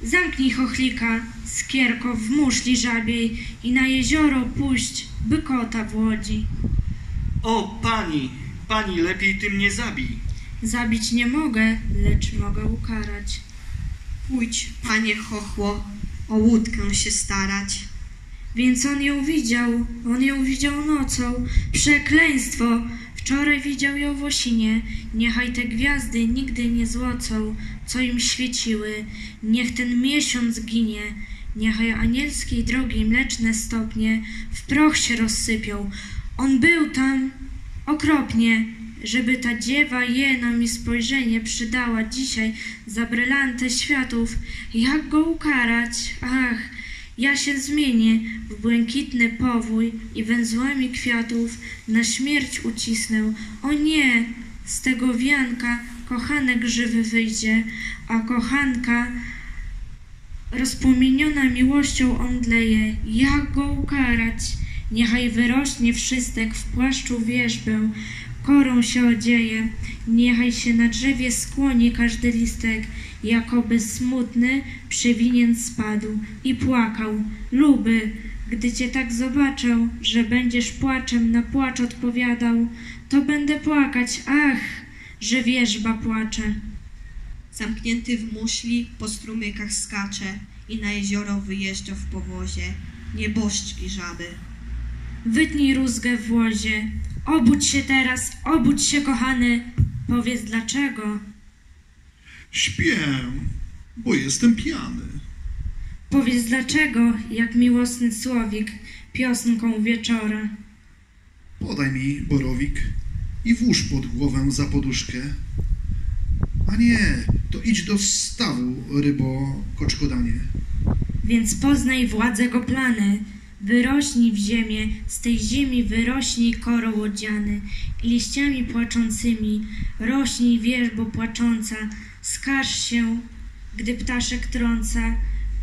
Zamknij chochlika, skierko w muszli żabiej i na jezioro puść, by kota w łodzi. O, pani, pani, lepiej ty mnie zabij. Zabić nie mogę, lecz mogę ukarać. Pójdź, panie chochło, o łódkę się starać. Więc on ją widział, on ją widział nocą. Przekleństwo! Wczoraj widział ją w osinie. Niechaj te gwiazdy nigdy nie złocą, co im świeciły. Niech ten miesiąc ginie. Niechaj anielskiej drogi mleczne stopnie w proch się rozsypią. On był tam okropnie, żeby ta dziewa jeno mi spojrzenie przydała dzisiaj za brylantę światów. Jak go ukarać? Ach, ja się zmienię w błękitny powój i węzłami kwiatów na śmierć ucisnę. O nie, z tego wianka kochanek żywy wyjdzie, a kochanka rozpłomieniona miłością omdleje. Jak go ukarać? Niechaj wyrośnie wszystek w płaszczu wierzbę, korą się odzieje, niechaj się na drzewie skłoni każdy listek, jakoby smutny przewinień spadł i płakał. Luby, Gdy cię tak zobaczę, że będziesz płaczem na płacz odpowiadał, to będę płakać, ach, że wierzba płacze. Zamknięty w muszli, po strumykach skacze i na jezioro wyjeżdża w powozie. Nieboszczki żaby. Wytnij rózgę w łozie. Obudź się teraz, obudź się, kochany. Powiedz dlaczego. Śpię, bo jestem pijany. Powiedz dlaczego, jak miłosny słowik, piosnką wieczora. Podaj mi borowik i włóż pod głowę za poduszkę. A nie, to idź do stawu, rybo koczkodanie. Więc poznaj władzę go plany. Wyrośnij w ziemię, z tej ziemi wyrośnij koro łodziany. Liściami płaczącymi rośnij wierzbo płacząca. Skarż się, gdy ptaszek trąca,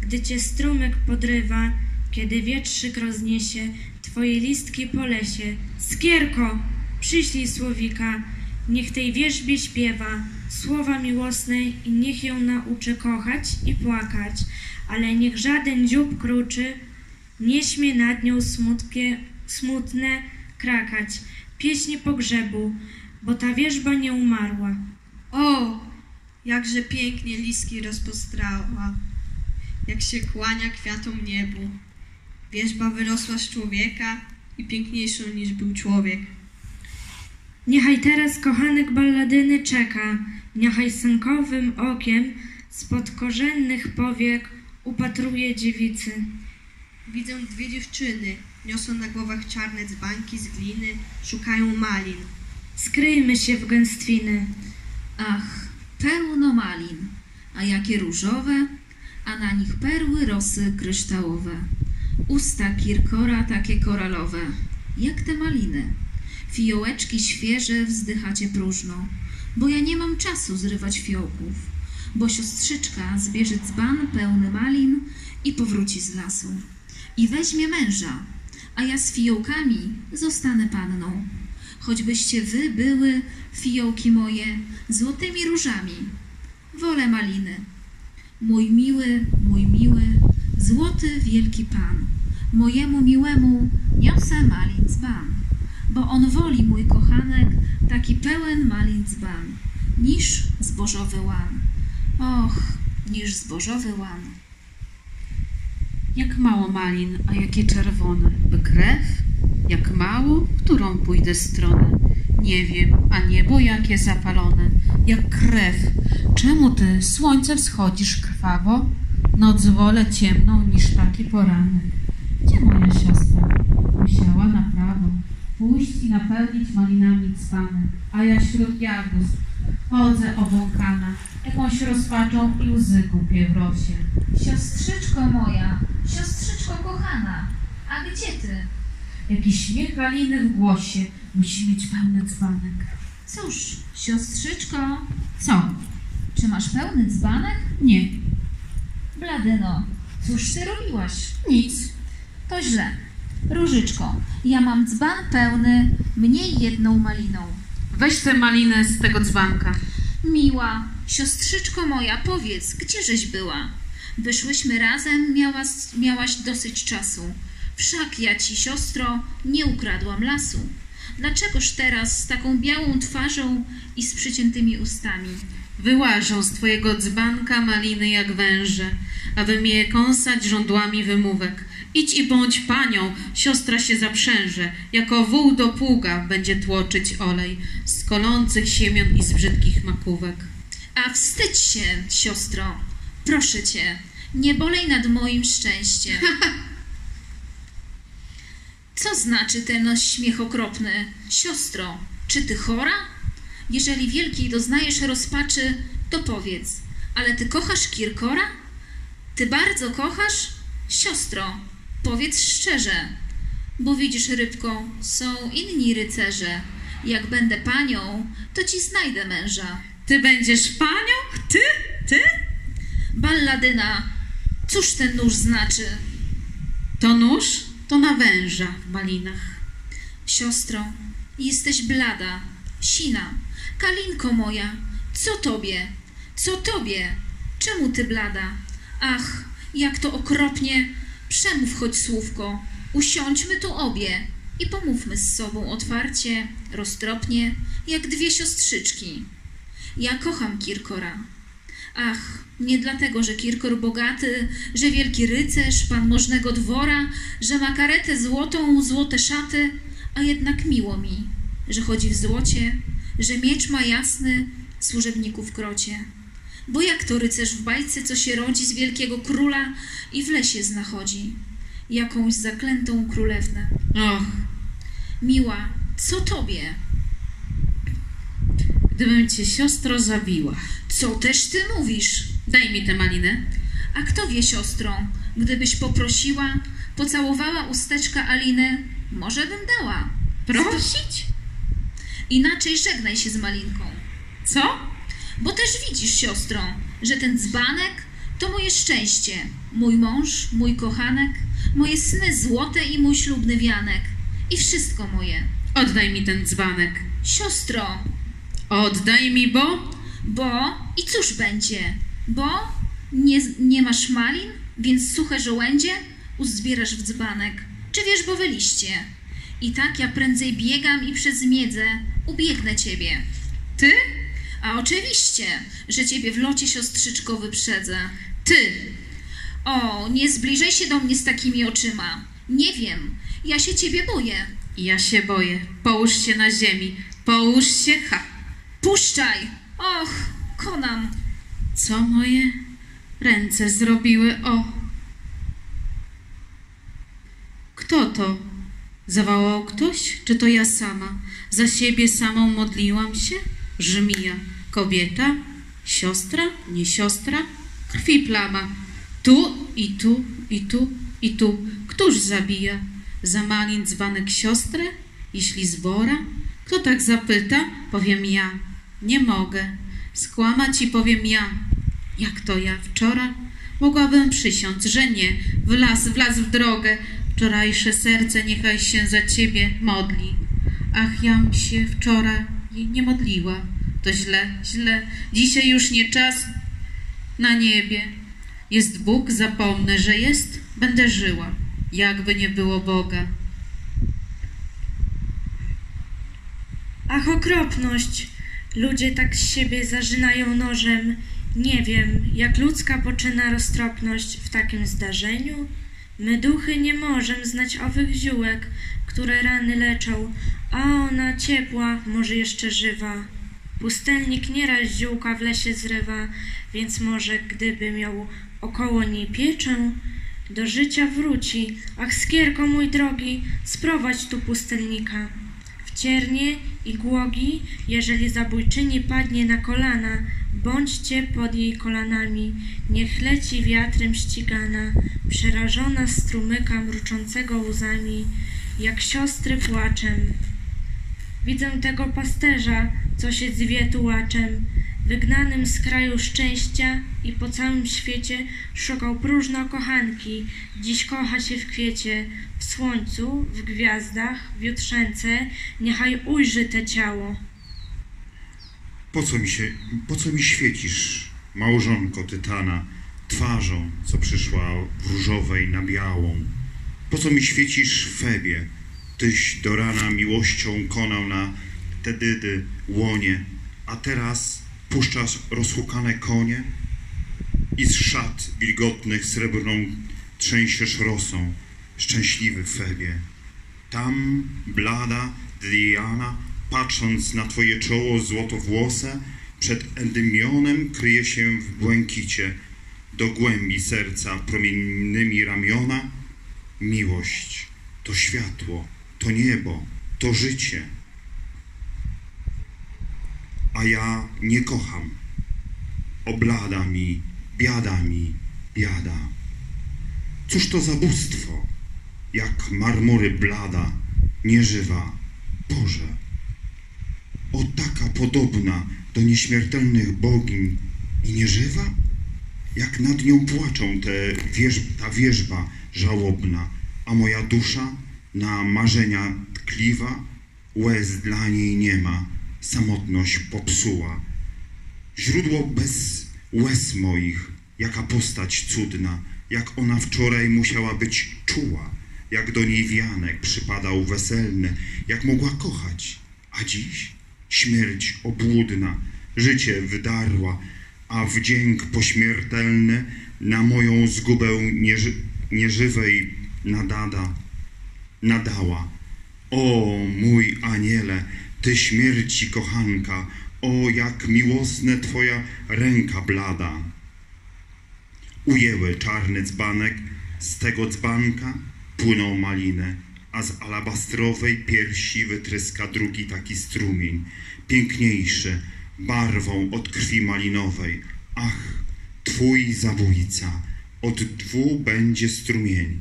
gdy cię strumyk podrywa, kiedy wietrzyk rozniesie twoje listki po lesie. Skierko, przyślij słowika, niech tej wierzbie śpiewa słowa miłosne i niech ją nauczy kochać i płakać, ale niech żaden dziób kruczy nie śmie nad nią smutkie, smutne krakać. Pieśni pogrzebu, bo ta wierzba nie umarła. O, jakże pięknie listki rozpostrała, jak się kłania kwiatom niebu. Wierzba wyrosła z człowieka i piękniejszą niż był człowiek. Niechaj teraz kochanek balladyny czeka, niechaj sękowym okiem spod korzennych powiek upatruje dziewicy. Widzę dwie dziewczyny, niosą na głowach czarne dzbanki z gliny, szukają malin. Skryjmy się w gęstwiny. Ach, pełno malin, a jakie różowe, a na nich perły rosy kryształowe. Usta kirkora takie koralowe, jak te maliny. Fiołeczki świeże wzdychacie próżno, bo ja nie mam czasu zrywać fiołków, bo siostrzyczka zbierze dzban pełny malin i powróci z lasu. I weźmie męża, a ja z fiołkami zostanę panną. Choćbyście wy były, fiołki moje, złotymi różami. Wolę maliny. Mój miły, mój miły, złoty wielki pan, mojemu miłemu niosę malin dzban, bo on woli, mój kochanek, taki pełen malin dzban, niż zbożowy łan. Och, niż zbożowy łan. Jak mało malin, a jakie czerwone. By krew? Jak mało, którą pójdę stronę? Nie wiem, a niebo jakie zapalone. Jak krew. Czemu ty, słońce, wschodzisz krwawo? Noc wolę ciemną niż taki poranek. Gdzie moja siostra? Musiała na prawo. Pójść i napełnić malinami dzbanek. A ja wśród jagód chodzę obłąkana. Jakąś rozpaczą i łzy głupie w rosie. Siostrzyczko moja, siostrzyczko kochana, a gdzie ty? Jakiś śmiech Aliny w głosie. Musi mieć pełny dzbanek. Cóż, siostrzyczko, Co? czy masz pełny dzbanek? Nie. Bladyno, cóż ty robiłaś? Nic. To źle. Różyczko, ja mam dzban pełny, mniej jedną maliną. Weź tę malinę z tego dzbanka. Miła, siostrzyczko moja, powiedz, gdzieżeś była? Wyszłyśmy razem, miałaś, miałaś dosyć czasu. Wszak ja ci, siostro, nie ukradłam lasu. Dlaczegoż teraz z taką białą twarzą i z przyciętymi ustami? Wyłażą z twojego dzbanka maliny jak węże, aby mnie je kąsać żądłami wymówek. Idź i bądź panią, siostra się zaprzęże, jako wół do pługa będzie tłoczyć olej z kolących siemion i z brzydkich makówek. A wstydź się, siostro, proszę cię, nie bolej nad moim szczęściem. Co znaczy ten śmiech okropny? Siostro, czy ty chora? Jeżeli wielkiej doznajesz rozpaczy, to powiedz, ale ty kochasz Kirkora? Ty bardzo kochasz? Siostro, powiedz szczerze, bo widzisz, rybko, są inni rycerze. Jak będę panią, to ci znajdę męża. Ty będziesz panią? Ty? Ty? Balladyna, cóż ten nóż znaczy? To nóż? To na węża w malinach. Siostro, jesteś blada, sina, kalinko moja, co tobie? Co tobie? Czemu ty blada? Ach, jak to okropnie przemów choć słówko, usiądźmy tu obie i pomówmy z sobą otwarcie, roztropnie, jak dwie siostrzyczki. Ja kocham Kirkora. Ach, nie dlatego, że Kirkor bogaty, że wielki rycerz, pan możnego dwora, że ma karetę złotą, złote szaty, a jednak miło mi, że chodzi w złocie, że miecz ma jasny, służebników krocie. Bo jak to rycerz w bajce, co się rodzi z wielkiego króla i w lesie znachodzi jakąś zaklętą królewnę. Och, Miła, co tobie? Gdybym cię siostro zabiła. Co też ty mówisz? Daj mi tę malinę. A kto wie, siostro, gdybyś poprosiła, pocałowała usteczka Aliny, może bym dała. Prosić? Inaczej żegnaj się z Malinką. Co? Bo też widzisz, siostro, że ten dzbanek to moje szczęście. Mój mąż, mój kochanek, moje sny złote i mój ślubny wianek. I wszystko moje. Oddaj mi ten dzbanek. Siostro, Oddaj mi, bo... bo i cóż będzie? Bo nie, nie masz malin, więc suche żołędzie uzbierasz w dzbanek. Czy wiesz, bo liście? I tak ja prędzej biegam i przez miedzę ubiegnę ciebie. Ty? A oczywiście, że ciebie w locie siostrzyczko wyprzedzę. Ty! O, nie zbliżaj się do mnie z takimi oczyma. Nie wiem, ja się ciebie boję. Ja się boję. Połóż się na ziemi. Połóż się, ha. Puszczaj! Och, konam. Co moje ręce zrobiły? O! Kto to? Zawołał ktoś? Czy to ja sama? Za siebie samą modliłam się? Żmija. Kobieta? Siostra? Nie siostra? Krwi plama. Tu i tu i tu i tu. Któż zabija? Za malin dzbanek siostrę? Jeśli zbora? Kto tak zapyta? Powiem ja. Nie mogę. Skłamać i powiem ja. Jak to ja wczoraj? Mogłabym przysiąc, że nie. W las, w las, w drogę. Wczorajsze serce niechaj się za ciebie modli. Ach, jam się wczoraj nie modliła. To źle, źle. Dzisiaj już nie czas na niebie. Jest Bóg, zapomnę, że jest, będę żyła. Jakby nie było Boga. Ach, okropność! Ludzie tak z siebie zażynają nożem. Nie wiem, jak ludzka poczyna roztropność w takim zdarzeniu. My duchy nie możem znać owych ziółek, które rany leczą, a ona ciepła, może jeszcze żywa. Pustelnik nieraz ziółka w lesie zrywa, więc może gdyby miał około niej pieczę, do życia wróci. Ach, skierko mój drogi, sprowadź tu pustelnika. W ciernie i głogi, jeżeli zabójczyni padnie na kolana, bądźcie pod jej kolanami, niech leci wiatrem ścigana, przerażona strumyka mruczącego łzami, jak siostry płaczem. Widzę tego pasterza, co się zwie tułaczem, wygnanym z kraju szczęścia i po całym świecie szukał próżno kochanki, dziś kocha się w kwiecie, w słońcu, w gwiazdach, w jutrzence, niechaj ujrzy te ciało. Po co mi się, po co mi świecisz, małżonko Tytana, twarzą, co przyszła w różowej na białą? Po co mi świecisz Febie? Tyś do rana miłością konał na Tedydy łonie, a teraz puszczasz rozhukane konie i z szat wilgotnych srebrną trzęsiesz rosą, szczęśliwy Febie. Tam blada Diana, patrząc na twoje czoło złotowłose, przed Endymionem kryje się w błękicie, do głębi serca promiennymi ramiona. Miłość to światło, to niebo, to życie. A ja nie kocham. Oblada mi, biada mi, biada. Cóż to za bóstwo, jak marmury blada, nieżywa, Boże. O taka podobna do nieśmiertelnych bogiń i nieżywa? Jak nad nią płaczą te wierzb, ta wierzba żałobna, a moja dusza na marzenia tkliwa, łez dla niej nie ma, samotność popsuła. Źródło bez łez moich, jaka postać cudna, jak ona wczoraj musiała być czuła, jak do niej wianek przypadał weselny, jak mogła kochać, a dziś śmierć obłudna, życie wydarła, a wdzięk pośmiertelny na moją zgubę nieży, nieżywej nadada, nadała. O mój aniele, ty śmierci kochanka, o jak miłosne twoja ręka blada. Ujęły czarny dzbanek, z tego dzbanka płyną maliny, a z alabastrowej piersi wytryska drugi taki strumień, piękniejszy, barwą od krwi malinowej. Ach, twój zabójca, od dwu będzie strumień,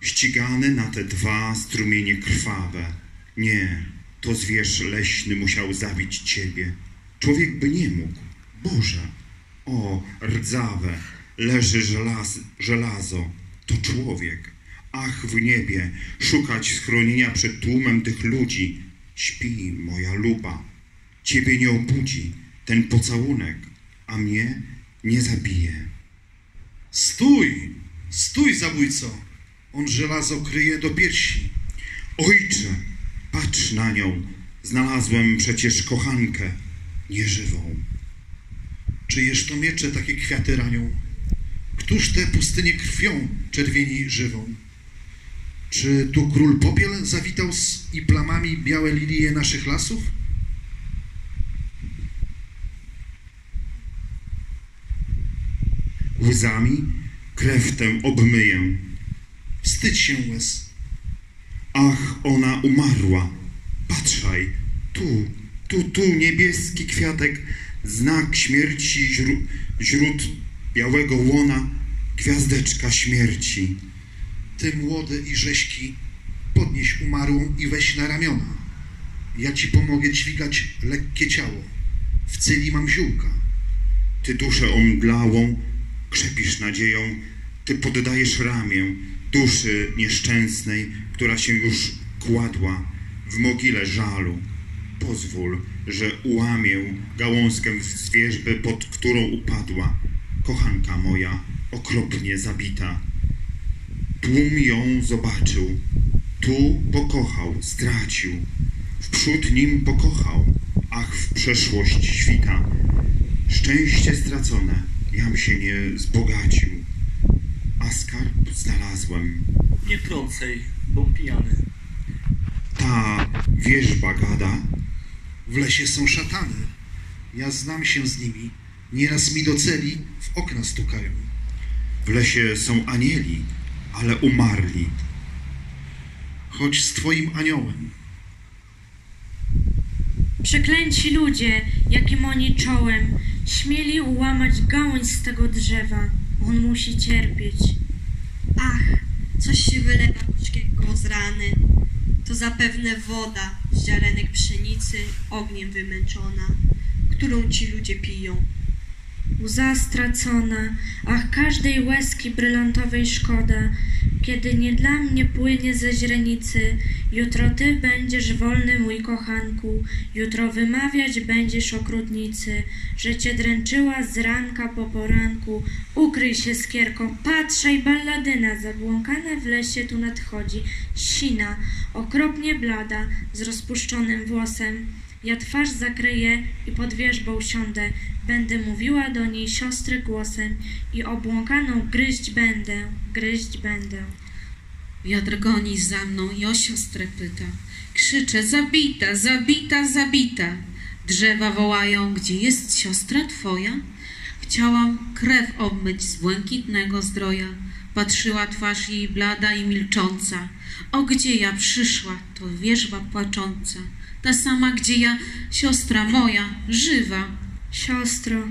ścigany na te dwa strumienie krwawe. Nie, to zwierz leśny musiał zabić ciebie. Człowiek by nie mógł. Boże, o, rdzawe, leży żelaz, żelazo, to człowiek. Ach, w niebie, szukać schronienia przed tłumem tych ludzi. Śpi, moja luba. Ciebie nie obudzi ten pocałunek, a mnie nie zabije. Stój! Stój, zabójco! On żelazo kryje do piersi. Ojcze, patrz na nią. Znalazłem przecież kochankę nieżywą. Czyjeż to miecze takie kwiaty ranią? Któż te pustynie krwią czerwieni żywą? Czy tu król popiel zawitał z i plamami białe lilie naszych lasów? Łzami krew tę obmyję. Wstydź się łez. Ach, ona umarła. Patrzaj, tu, tu, tu niebieski kwiatek, znak śmierci źró- źród białego łona, gwiazdeczka śmierci. Ty młody i rześki, podnieś umarłą i weź na ramiona. Ja ci pomogę dźwigać lekkie ciało. W cyli mam ziółka. Ty duszę omdlałą krzepisz nadzieją, ty poddajesz ramię duszy nieszczęsnej, która się już kładła w mogile żalu. Pozwól, że ułamię gałązkę z wierzby, pod którą upadła kochanka moja, okropnie zabita. Tłum ją zobaczył, tu pokochał, stracił, wprzód nim pokochał, ach w przeszłość świta. Szczęście stracone, jam się nie zbogacił, a skarb znalazłem. Nie trącej, bo pijany. Ta wierzba gada, W lesie są szatany. Ja znam się z nimi. Nieraz mi do celi w okna stukają. w lesie są anieli, ale umarli. Chodź z twoim aniołem. Przeklęci ludzie, jakim oni czołem, śmieli ułamać gałąź z tego drzewa. On musi cierpieć. Ach, coś się wylewa gorzkiego z rany. To zapewne woda z ziarenek pszenicy, ogniem wymęczona, którą ci ludzie piją. Łza stracona, ach każdej łezki brylantowej szkoda, kiedy nie dla mnie płynie ze źrenicy, jutro ty będziesz wolny mój kochanku, jutro wymawiać będziesz okrutnicy, że cię dręczyła z ranka po poranku, ukryj się skierko, patrzaj balladyna, zabłąkana w lesie tu nadchodzi, sina, okropnie blada, z rozpuszczonym włosem, ja twarz zakryję i pod wierzbą siądę, będę mówiła do niej siostry głosem i obłąkaną gryźć będę, gryźć będę. Wiatr goni za mną i o siostrę pyta. Krzyczę, zabita, zabita, zabita. Drzewa wołają, gdzie jest siostra twoja? Chciałam krew obmyć z błękitnego zdroja. Patrzyła twarz jej blada i milcząca. O, gdzie ja przyszła, to wierzba płacząca. Ta sama, gdzie ja, siostra moja, żywa. Siostro,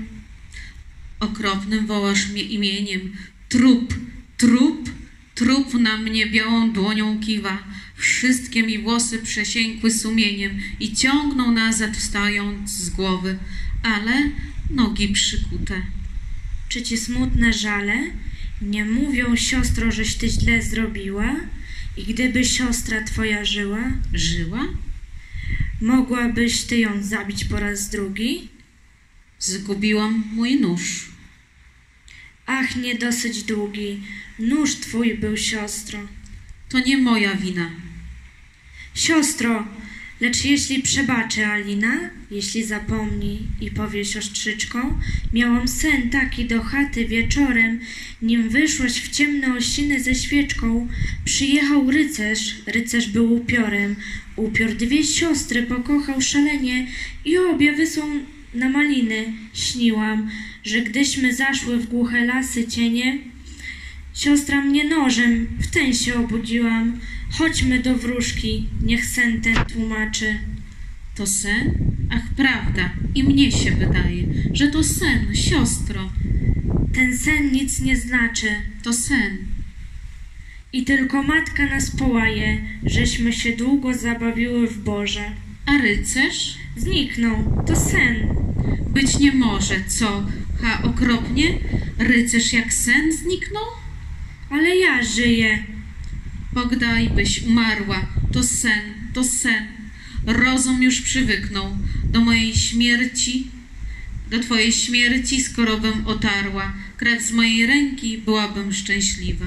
Okropnym wołasz mnie imieniem. Trup, trup, trup na mnie białą dłonią kiwa. Wszystkie mi włosy przesiękły sumieniem i ciągną nazad wstając z głowy, ale nogi przykute. czy ci smutne żale? Nie mówią, siostro, żeś ty źle zrobiła? I gdyby siostra twoja żyła, Żyła? mogłabyś ty ją zabić po raz drugi? Zgubiłam mój nóż. Ach, nie dosyć długi. Nóż twój był, siostro. To nie moja wina. Siostro, lecz jeśli przebaczy Alina, jeśli zapomni i powie siostrzyczką, miałam sen taki do chaty wieczorem, nim wyszłaś w ciemne osiny ze świeczką, przyjechał rycerz, rycerz był upiorem, upiór dwie siostry pokochał szalenie i obie wysłał na maliny. Śniłam, że gdyśmy zaszły w głuche lasy cienie, Siostra mnie nożem, w ten się obudziłam. Chodźmy do wróżki, niech sen ten tłumaczy. To sen? Ach, prawda. I mnie się wydaje, że to sen, siostro. Ten sen nic nie znaczy. To sen. I tylko matka nas połaje, żeśmy się długo zabawiły w Boże. A rycerz? Zniknął. To sen. Być nie może, co? Ha, okropnie? Rycerz jak sen zniknął? Ale ja żyję. Bogdajbyś umarła. To sen, to sen. Rozum już przywyknął do mojej śmierci, do twojej śmierci, skoro bym otarła. Krew z mojej ręki byłabym szczęśliwa.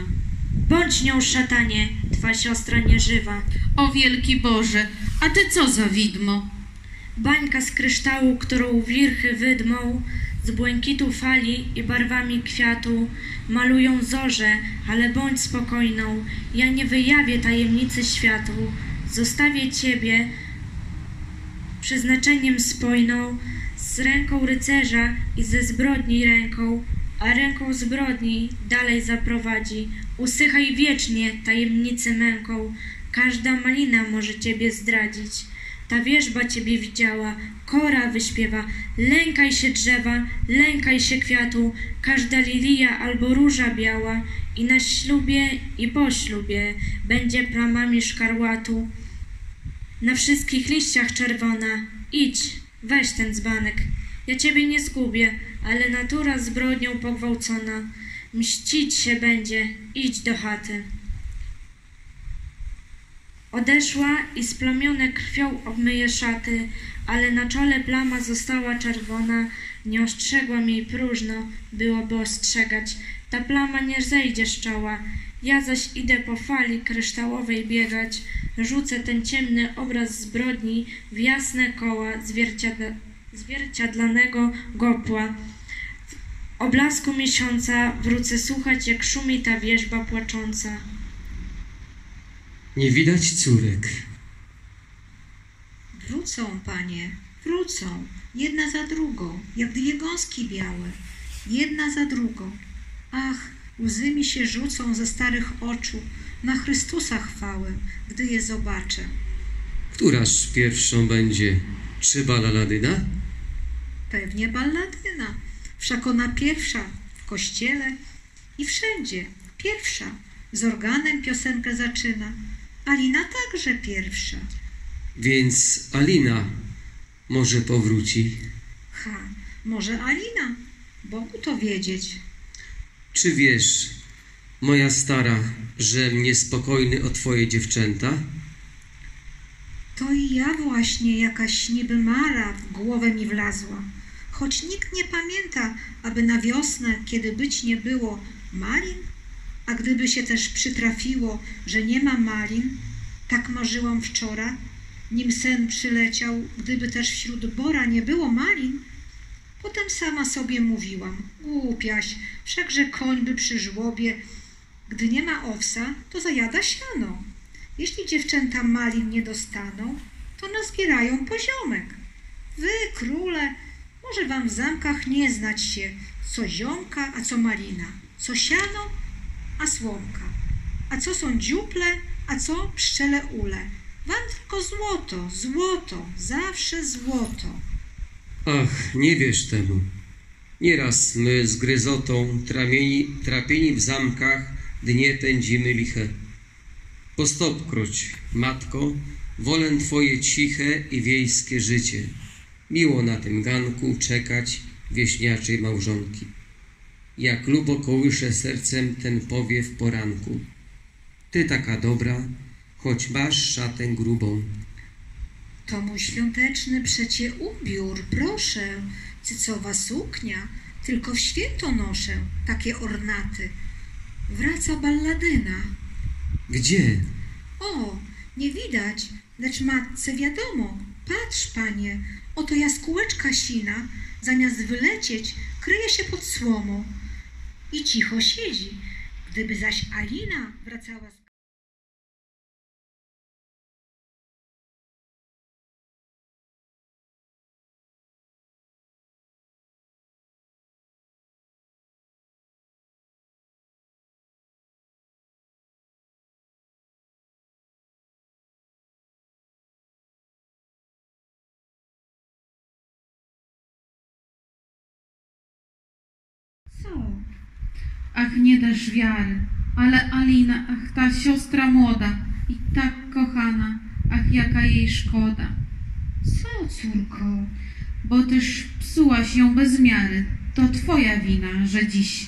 Bądź nią, szatanie, twa siostra nieżywa. O wielki Boże, a ty co za widmo? Bańka z kryształu, którą wirchy wydmą, z błękitu fali i barwami kwiatu malują zorze, ale bądź spokojną, ja nie wyjawię tajemnicy światu. Zostawię ciebie przeznaczeniem spojną, z ręką rycerza i ze zbrodni ręką, a ręką zbrodni dalej zaprowadzi. Usychaj wiecznie tajemnicy męką, każda malina może ciebie zdradzić. Ta wierzba ciebie widziała, kora wyśpiewa, lękaj się drzewa, lękaj się kwiatu, każda lilia albo róża biała i na ślubie i po ślubie będzie plamami szkarłatu. Na wszystkich liściach czerwona, idź, weź ten dzbanek. Ja ciebie nie zgubię, ale natura zbrodnią pogwałcona. Mścić się będzie, idź do chaty. Odeszła i splamione krwią obmyje szaty, ale na czole plama została czerwona. Nie ostrzegłam jej próżno, byłoby ostrzegać. Ta plama nie zejdzie z czoła. Ja zaś idę po fali kryształowej biegać. Rzucę ten ciemny obraz zbrodni w jasne koła zwierciadla, zwierciadlanego gopła. W oblasku miesiąca wrócę słuchać, jak szumi ta wierzba płacząca. Nie widać córek. Wrócą, panie, wrócą, jedna za drugą, jak dwie gąski białe, jedna za drugą. Ach, łzy mi się rzucą ze starych oczu, na Chrystusa chwałę, gdy je zobaczę. Któraż pierwszą będzie? Czy ballaladyna? Pewnie balladyna, wszak ona pierwsza w kościele i wszędzie, pierwsza, z organem piosenkę zaczyna. Alina także pierwsza. Więc Alina może powróci. Ha, może Alina, Bogu to wiedzieć. Czy wiesz, moja stara, że mnie spokojny o twoje dziewczęta? To i ja właśnie jakaś niby mara w głowę mi wlazła. Choć nikt nie pamięta, aby na wiosnę, kiedy być nie było, malin a gdyby się też przytrafiło, że nie ma malin, tak marzyłam wczoraj, nim sen przyleciał, gdyby też wśród bora nie było malin, potem sama sobie mówiłam, głupiaś, wszakże koń by przy żłobie, gdy nie ma owsa, to zajada siano. Jeśli dziewczęta malin nie dostaną, to nazbierają poziomek. Wy, króle, może wam w zamkach nie znać się, co ziomka, a co malina, co siano, a słomka. A co są dziuple, a co pszczele ule. Wam tylko złoto, złoto, zawsze złoto. Ach, nie wiesz temu. Nieraz my z gryzotą trapieni, w zamkach dnie pędzimy liche. Po stopkroć, matko, wolę twoje ciche i wiejskie życie. Miło na tym ganku czekać wieśniaczej małżonki jak lubo kołysze sercem ten powiew poranku. Ty taka dobra, choć masz szatę grubą. To mój świąteczny przecie ubiór, proszę, cycowa suknia, Tylko w święto noszę takie ornaty. Wraca balladyna. Gdzie? O, nie widać, lecz matce wiadomo. Patrz, panie, oto jaskółeczka sina, zamiast wylecieć, kryje się pod słomą i cicho siedzi. Gdyby zaś Alina wracała z Ach, nie dasz wiary. Ale Alina, ach, ta siostra młoda i tak kochana, ach, jaka jej szkoda. Co, córko? Bo tyż psułaś ją bez miary. To twoja wina, że dziś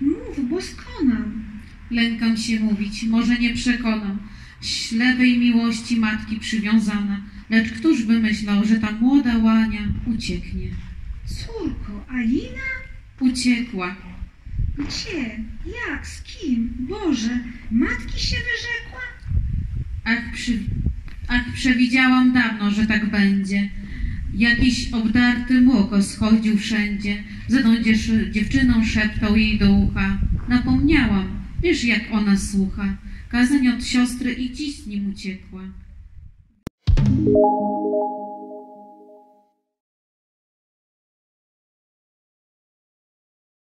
Mów, bo skonam. lękam się mówić, może nie przekonam. Ślepej miłości matki przywiązana, lecz któż by myślał, że ta młoda łania ucieknie. Córko, Alina? Uciekła. Gdzie? Jak? Z kim? Boże, matki się wyrzekła? Ach, przy... Ach, przewidziałam dawno, że tak będzie. Jakiś obdarty młoko schodził wszędzie. Za tą dziewczyną szeptał jej do ucha. Napomniałam, wiesz jak ona słucha. Kazań od siostry i dziś z nim uciekła.